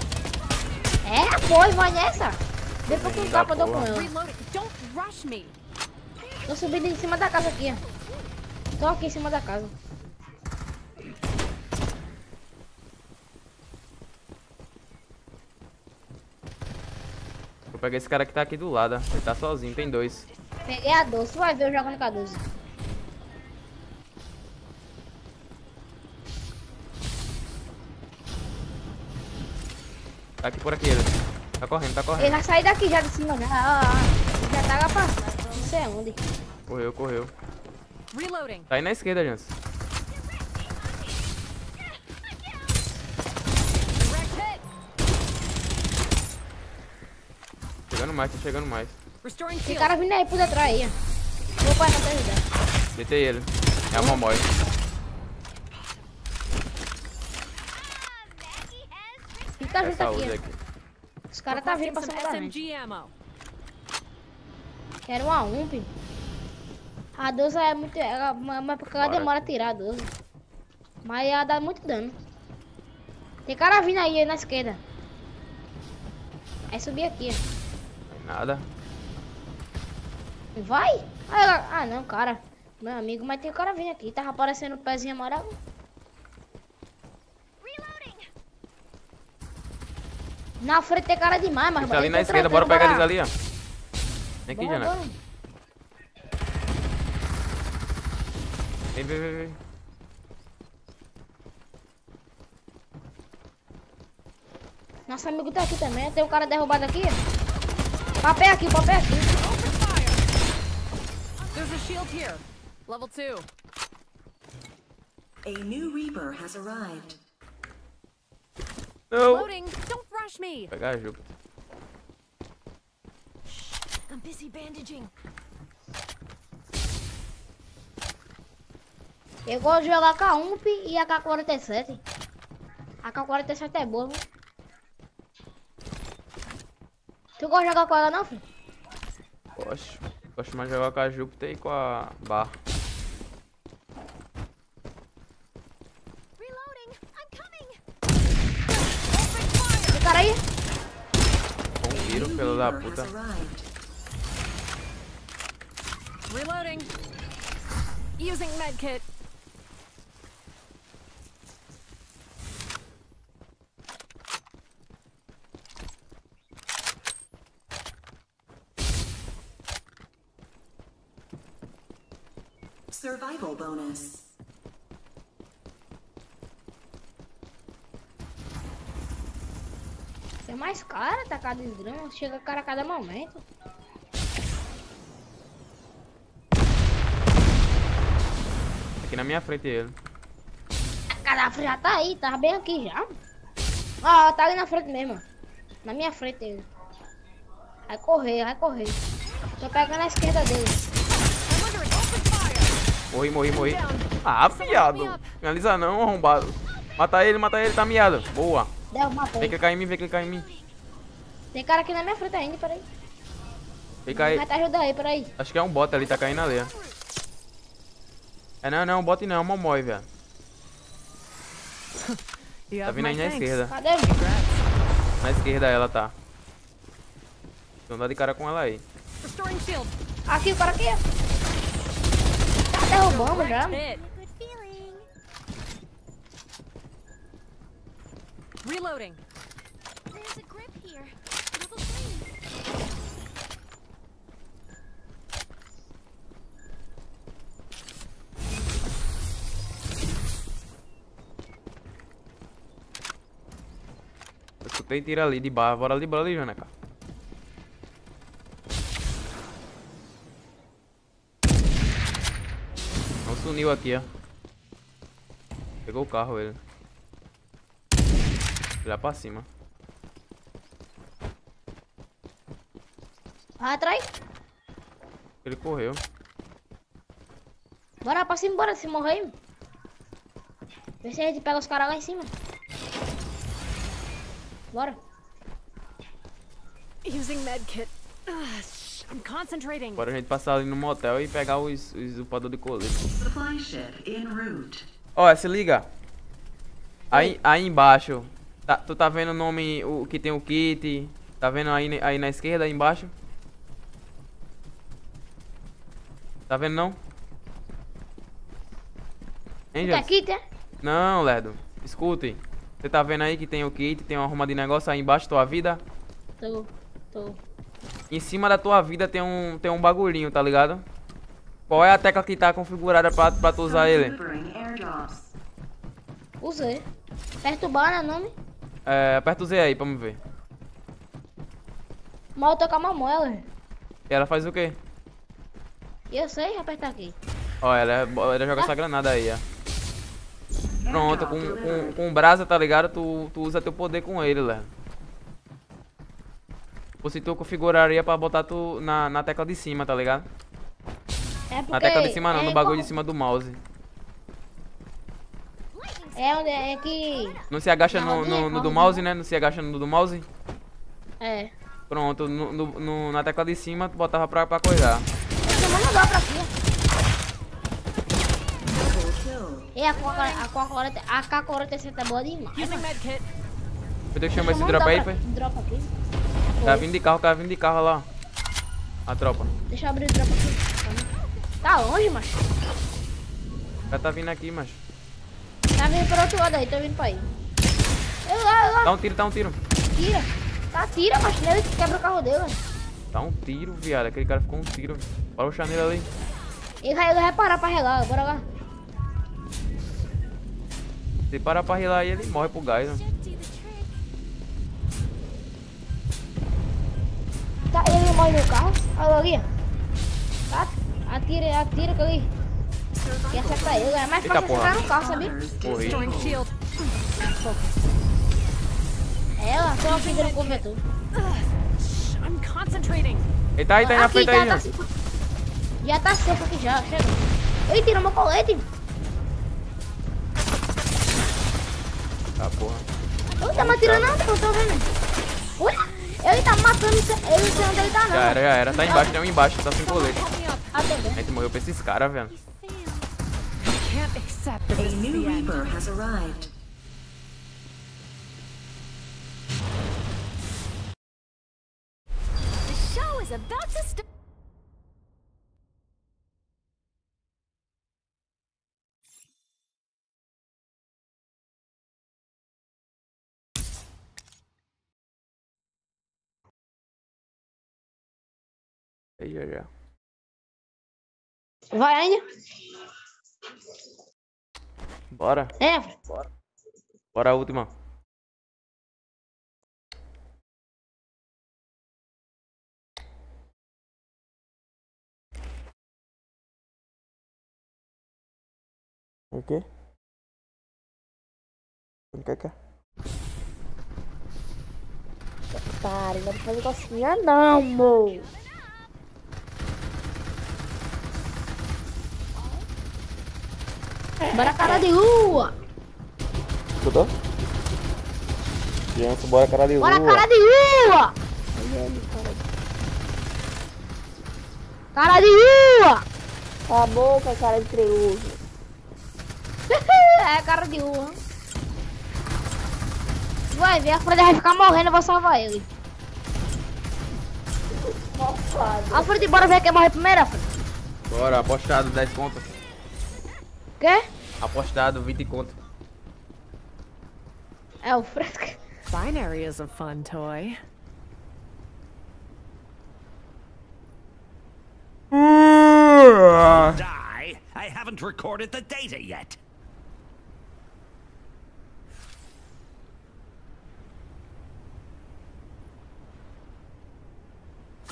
É, pois, vai nessa. Depois que Da um tapa eu dou com ela. Tô subindo em cima da casa aqui. Tô aqui em cima da casa. Vou pegar esse cara que tá aqui do lado. Ele tá sozinho, tem dois. Peguei a 12, tu vai ver eu jogando com a 12. Tá aqui por aqui ele. Tá correndo, tá Ele correndo. vai sair daqui já de cima, já. Ah, ah, já tá lá passando. Não sei onde. Correu, correu. Reloading. Tá aí na esquerda, Jans. Chegando mais, tá chegando mais. Tem cara vindo aí por detrás aí, ó. Vou parar pra ajudar. Deitei ele. É a Momói. Fica junto aqui, aqui. Os caras tá vindo pra cima da gente. Ammo. Quero uma UMP. A 12 é muito. Ela, mas porque ela Bora. demora a tirar a 12. Mas ela dá muito dano. Tem cara vindo aí, aí na esquerda. Aí subir aqui, ó. Nada. Vai? Ah, ah, não, cara. Meu amigo, mas tem cara vindo aqui. Tava aparecendo o pezinho amarelo. Na frente tem cara demais, mas Tá ali na esquerda, bora pegar eles ali, ó. Vem aqui, Jana. Vem, vem, vem, vem. Nosso amigo tá aqui também. Tem um cara derrubado aqui. Papel aqui, papel aqui. There's a shield here. Level two. A new Reaper has arrived. Não. Loading. Rush me. Vou pegar a Júpiter. I'm busy bandaging. Eu gosto de jogar com a UMP e a K-47. A K-47 é boa, viu? Tu gosta de jogar com ela não, filho? Gosto. Gosto mais de jogar com a Júpiter e com a Bar. Da puta. Reloading. Using medkit. Survival bonus. Mais cara, tá cada desgrama. Chega cara a cada momento. Aqui na minha frente ele. A cadafre já tá aí, tá bem aqui já. Ó, tá ali na frente mesmo. Na minha frente ele. Vai correr, vai correr. Tô pegando a esquerda dele. Morri, morri, morri. Ah, fiado. Finaliza não, arrombado. Mata ele, mata ele, tá miado. Boa. Deu, matou. Vem clicar em mim, vem clicar em mim. Tem cara aqui na minha frente ainda, peraí. Vem cair. Vai te ajudar aí, peraí. Acho que é um bot ali, tá caindo ali. ó. É não, não, bot não, é um momói, velho. You Tá vindo aí na esquerda. Cadê ele? Na esquerda ela tá. Então dá de cara com ela aí. Aqui, o cara aqui. Tá derrubando já. Reloading. There's a grip here. Level three. Eu escutei tiro ali de barra. Bora ali, bora ali, Janeca. Não suniu aqui, ó. Pegou o carro ele. Lá pra cima. Vai atrás. Ele correu. Bora pra cima, bora se morrer aí. Vê se a gente pega os caras lá em cima. Bora. Using medkit. I'm concentrating. Bora a gente passar ali no motel e pegar os, os upador de colete. Supply ship en route. Ó, se liga. Aí, aí embaixo. Tá, tu tá vendo o nome, o que tem o kit? Tá vendo aí, aí na esquerda, aí embaixo? Tá vendo não? Hein, Tá aqui, tá? Não, Ledo. Escute. Você tá vendo aí que tem o kit, tem uma arruma de negócio aí embaixo, tua vida? Tô, tô. Em cima da tua vida tem um, tem um bagulhinho, tá ligado? Qual é a tecla que tá configurada pra, pra tu usar ele? Usei. Perturbar, né, nome? É, aperta o Z aí pra me ver. Mal eu tô com a mamoela. E ela faz o quê? E eu sei apertar aqui. Ó, ela, ela joga essa granada aí, ó. Pronto, com, com, com brasa, tá ligado? Tu, tu usa teu poder com ele, Léo. Ou se tu configuraria pra botar tu na, na tecla de cima, tá ligado? É porque... Na tecla de cima não, é no bagulho de como- cima do mouse. É onde é que... Não se agacha Na no, rodinha, no, no do mouse, né? Não se agacha no do mouse. É. Pronto, no, no- no- na tecla de cima tu botava pra, pra coisar. E a K-47 a K-47 é boa demais. Eu tenho que chamar esse drop aí, aqui. Tá vindo de carro, tá vindo de carro lá, ó. A tropa. Deixa eu abrir o drop aqui. Tá longe, macho. O cara tá vindo aqui, mas. Tá vindo pro outro lado aí, tô vindo pra aí. Eu lá, eu lá. Dá um tiro, dá um tiro. Tira. Tá, tira. Ele quebra o carro dele. mano. Dá um tiro, viado. Aquele cara ficou um tiro. Bora puxar nele ali. Ele vai, ele vai parar pra relar. Bora lá. Se parar pra rilar aí, ele morre pro gás, né? Tá, ele morre no carro. Olha ali. Tá? Atira, atira que ali. E acerta ele. É mais Eita, fácil porra. acertar no carro, sabia? Morri. Shield. Ela, só aqui no. Shh, I'm concentrating. Ele tá aí, tá aí na frente aí, tá, já. tá, já tá seco aqui já, chega. Ele tirou meu colete. Tá, porra. Ele tá me atirando não, eu tô vendo. Ué, ele tá matando, ele não sei onde ele tá não. Já era, já era. Tá embaixo, tem um embaixo, tá sem colete. A gente morreu pra esses caras, velho. Can't accept that A this is new the end. Reaper has arrived. about to start. Aí já já. Vai ainda? Bora. É. Bora a última. O quê? O que que é? Para, não pode fazer cocinha não, mo. Bora cara de rua. Escutou? Criança, bora cara de Bora rua. cara de rua. Cara de rua. Cala a boca, cara de treúso. é cara de rua. Vai ver, a Fred vai ficar morrendo, eu vou salvar ele. Alfred, bora ver quem morre primeiro, Alfred. Bora, apostado 10 conto. Quê? Apostado 20 conto. É o Fred. Binary is a fun toy. Die. I haven't recorded the data yet.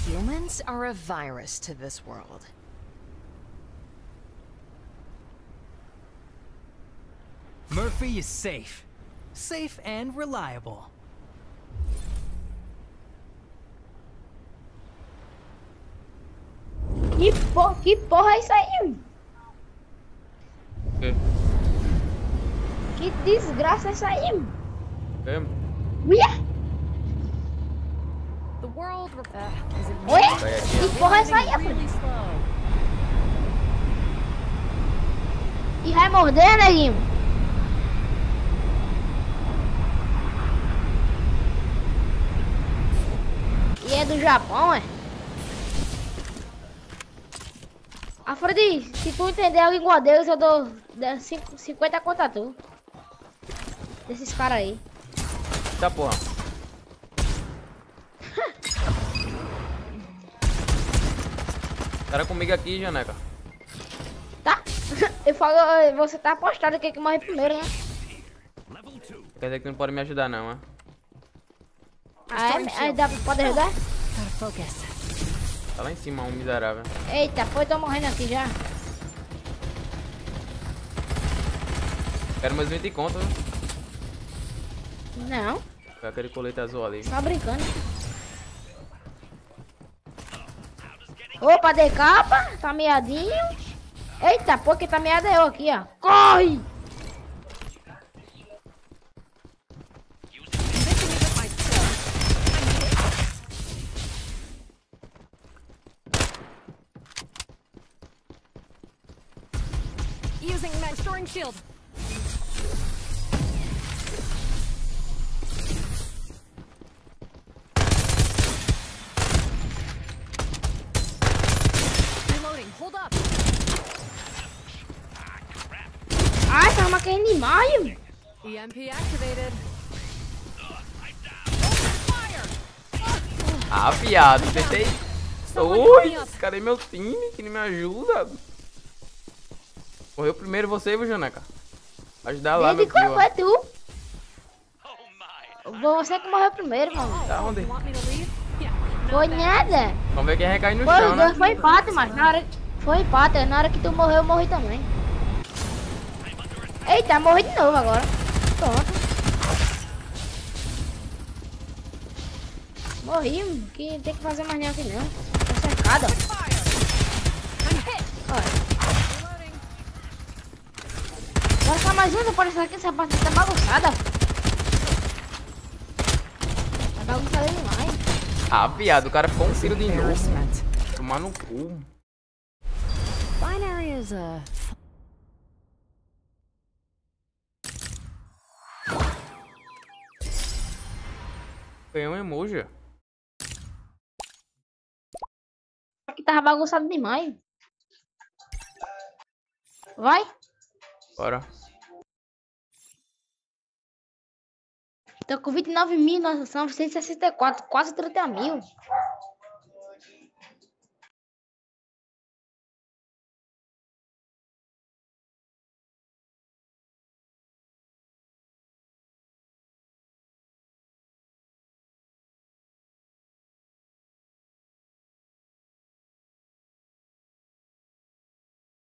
Humans are a virus to this world. Murphy is safe. Safe and reliable. Que, po que porra é isso aí? quê? Que desgraça é isso aí? É? Uia! The world uh, is it Oi? Vai aqui. Que porra é isso aí, Alfred? really. E vai morder, neguinho? E é do Japão, é? Afrodis, se tu entender a língua deles, eu dou dou cinco- 50 contra tu. Desses caras aí. Tá porra. Cara comigo aqui, Janeca. Tá? Eu falo, você tá apostado que é que morre primeiro, né? Quer dizer que não pode me ajudar não, né? Aí dá, pode ajudar? Focus. Tá lá em cima, um miserável. Eita, pô, eu tô morrendo aqui já. Quero meus 20 conto, né? Não, Quero aquele colete azul ali. só brincando. Opa, de capa, tá meadinho. Eita, pô, que tá meado é eu aqui, ó. Corre! Using my storing shield. Reloading. Hold up. Ai, tá uma querendo maio. EMP activated. Ah, viado, tentei. Oi, cadê meu time que não me ajuda? Correu primeiro você, viu, Janeca? Ajudar lá, meu Desde quando foi tu? Você que morreu primeiro, mano. Tá onde? Foi nada. Vamos ver quem recai no Foi chão, né? foi empate, mas na hora... Foi empate, na hora que tu morreu, eu morri também. Eita, morri de novo agora. Pronto. Morri, que tem que fazer mais nenhum aqui não. Tô cercado, ó. Olha. Depois dessa aqui, essa partida tá bagunçada. Tá bagunçada demais. Ah, viado, o cara ficou um tiro de novo. Tomar no cu. Binary is a Ganhou um emoji. que tava bagunçado demais. Vai. Bora. Tô com 29 mil, nós são 164, quase 30 mil.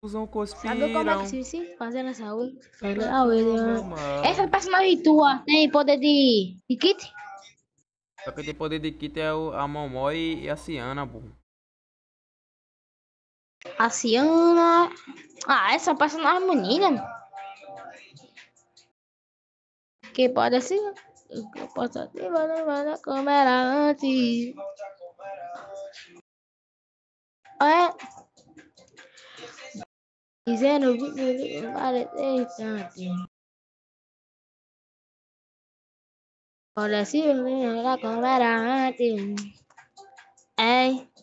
Fusão Sabe como é que se fazendo essa ui? Ah. Essa personagem tua tem poder de, de kit? Só que tem poder de kit é o- a Momoi e a Ciana, burro. A Ciana. Ah, essa personagem é menina. Que pode ser. Eu posso ativar na câmera antes. É. Dizendo que vale instante. Olha se na câmera antes. É. Bota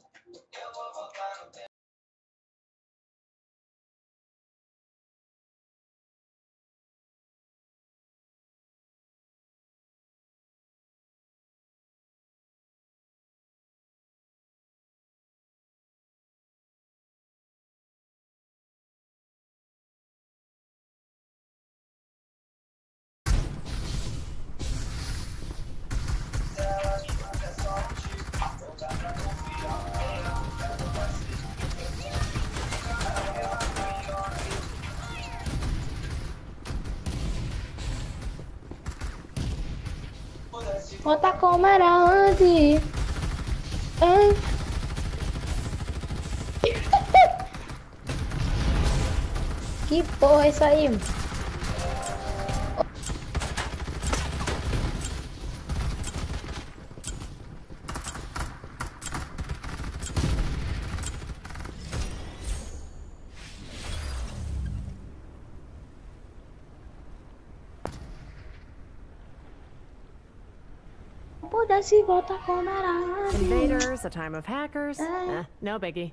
como era antes. Invaders, a time of hackers. Eh, no biggie.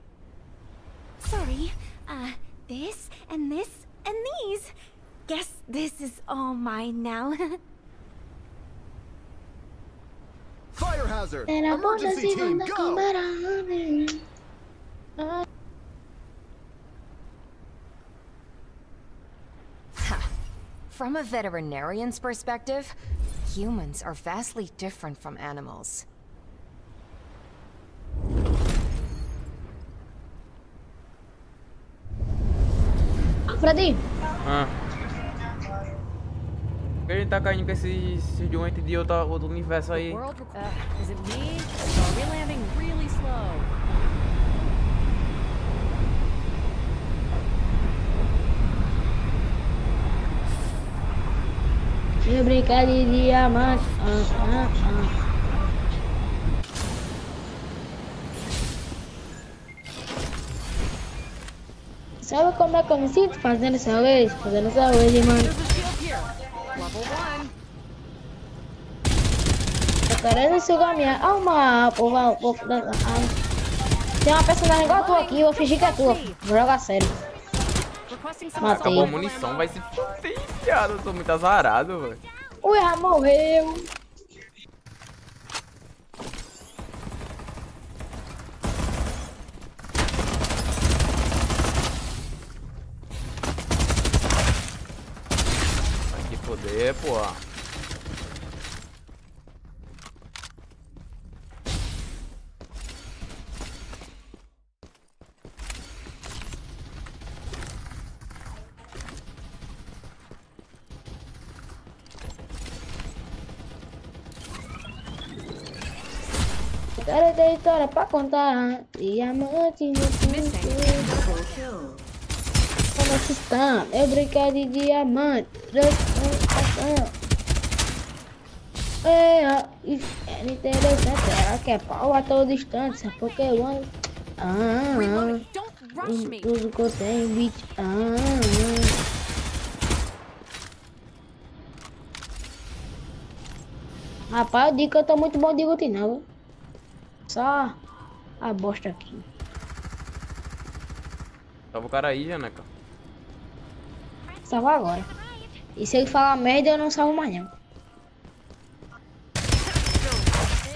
Sorry. Uh, this and this and these. Guess this is all mine now. Fire hazard! Emergency team, go! como era antes. From a veterinarian's perspective, humans are vastly different from animals. Freddy, Ah. Por que a gente tá caindo com esse, esse doente de outro, outro universo aí? Eu brincar de diamante. Ah, ah, ah. Sabe como é que eu me sinto fazendo essa vez? Fazendo essa vez, mano. Tô querendo sugar minha alma, da alma. Tem uma personagem igual a tua aqui, eu vou fingir que é tua. Vou jogar sério. Matei. Acabou a munição, vai se fuder, viado. Eu tô muito azarado, velho. Já morreu. Contar. Diamante no kill. Como se está? Eu brincar de diamante. É, é interessante. Ela quer pau a que eu ando? Ah, Reloading. Don't rush me. tudo que eu tenho, bitch. Ah, Rapaz, eu digo que eu tô muito bom de não. viu? Só a bosta aqui. Salva o cara aí, Janeca. Salvar agora. E se ele falar merda, eu não salvo mais não.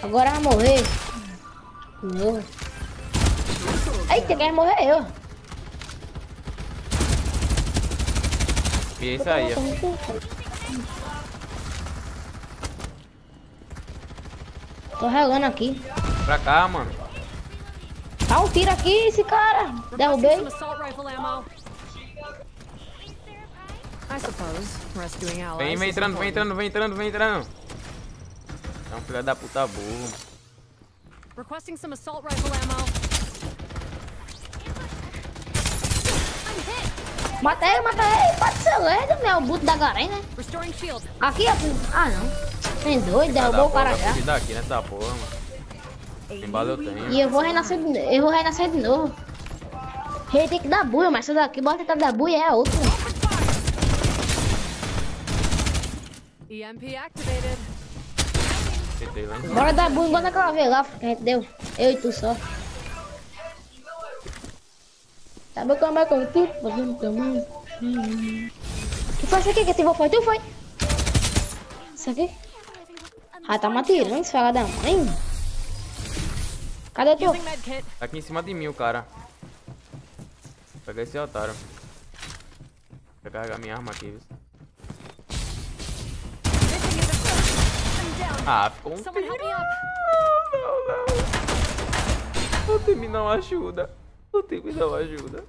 Agora vai morrer. Não. Eita, quer morrer eu. E é isso aí, ó. Tô relando aqui. Pra cá, mano. Dá um tiro aqui, esse cara. Derrubei. Vem, vem entrando, vem entrando, vem entrando, vem entrando. É um filho da puta burro. Requesting some assault rifle ammo. Mata ele, mata ele. Pode ser lerdo, né? O buto da Garen, né? Aqui, aqui. Ah, não. Tem doido, derrubou o cara já. Daqui nessa porra, mano. Tem bala eu tenho. E eu vou renascer de, eu vou renascer de novo. Ele tem que dar buia, mas essa daqui, bota tentar dar buia é a outra. EMP activated. Bora dar buia igual naquela vez lá que a gente deu. Eu e tu só. Sabe como é que eu tô fazendo também? Que foi isso aqui que ativou? Foi tu, foi? Isso aqui? Ah, tá me atirando, esse da mãe. Cadê tu? Tá aqui em cima de mim o cara. Vou pegar esse otário. Vou carregar minha arma aqui, viu? Ah, ficou um me up. Não, não. O time não ajuda. O time não ajuda.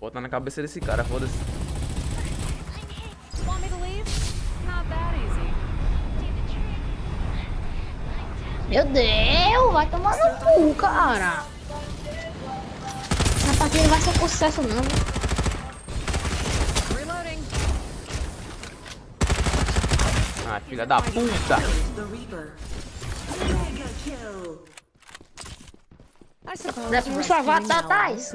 Bota na cabeça desse cara, foda-se. Want me to leave? Not that easy. Meu Deus, vai tomar no cu, cara. Essa partida não vai ser um sucesso, não. Ah, filha da puta. Dá pra me salvar, allies Thais?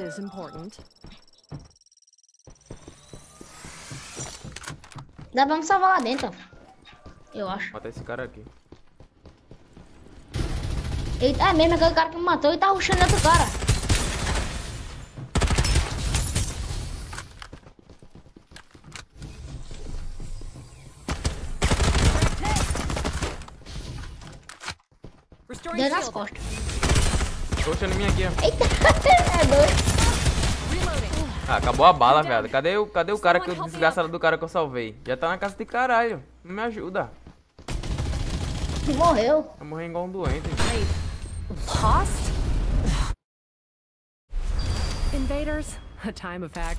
Dá pra me salvar lá dentro. Eu acho. Bota esse cara aqui. Ele, é mesmo aquele cara que me matou e tá ruxando outro cara. Deu nas costas. Tô em mim aqui, ó. Eita, é doido. Ah, acabou a bala, velho. Cadê o, cadê o cara que o desgraçado do cara que eu salvei? Já tá na casa de caralho. Não me ajuda. Morreu. Vai morrer igual um doente. Lost? Invaders? A time of hack.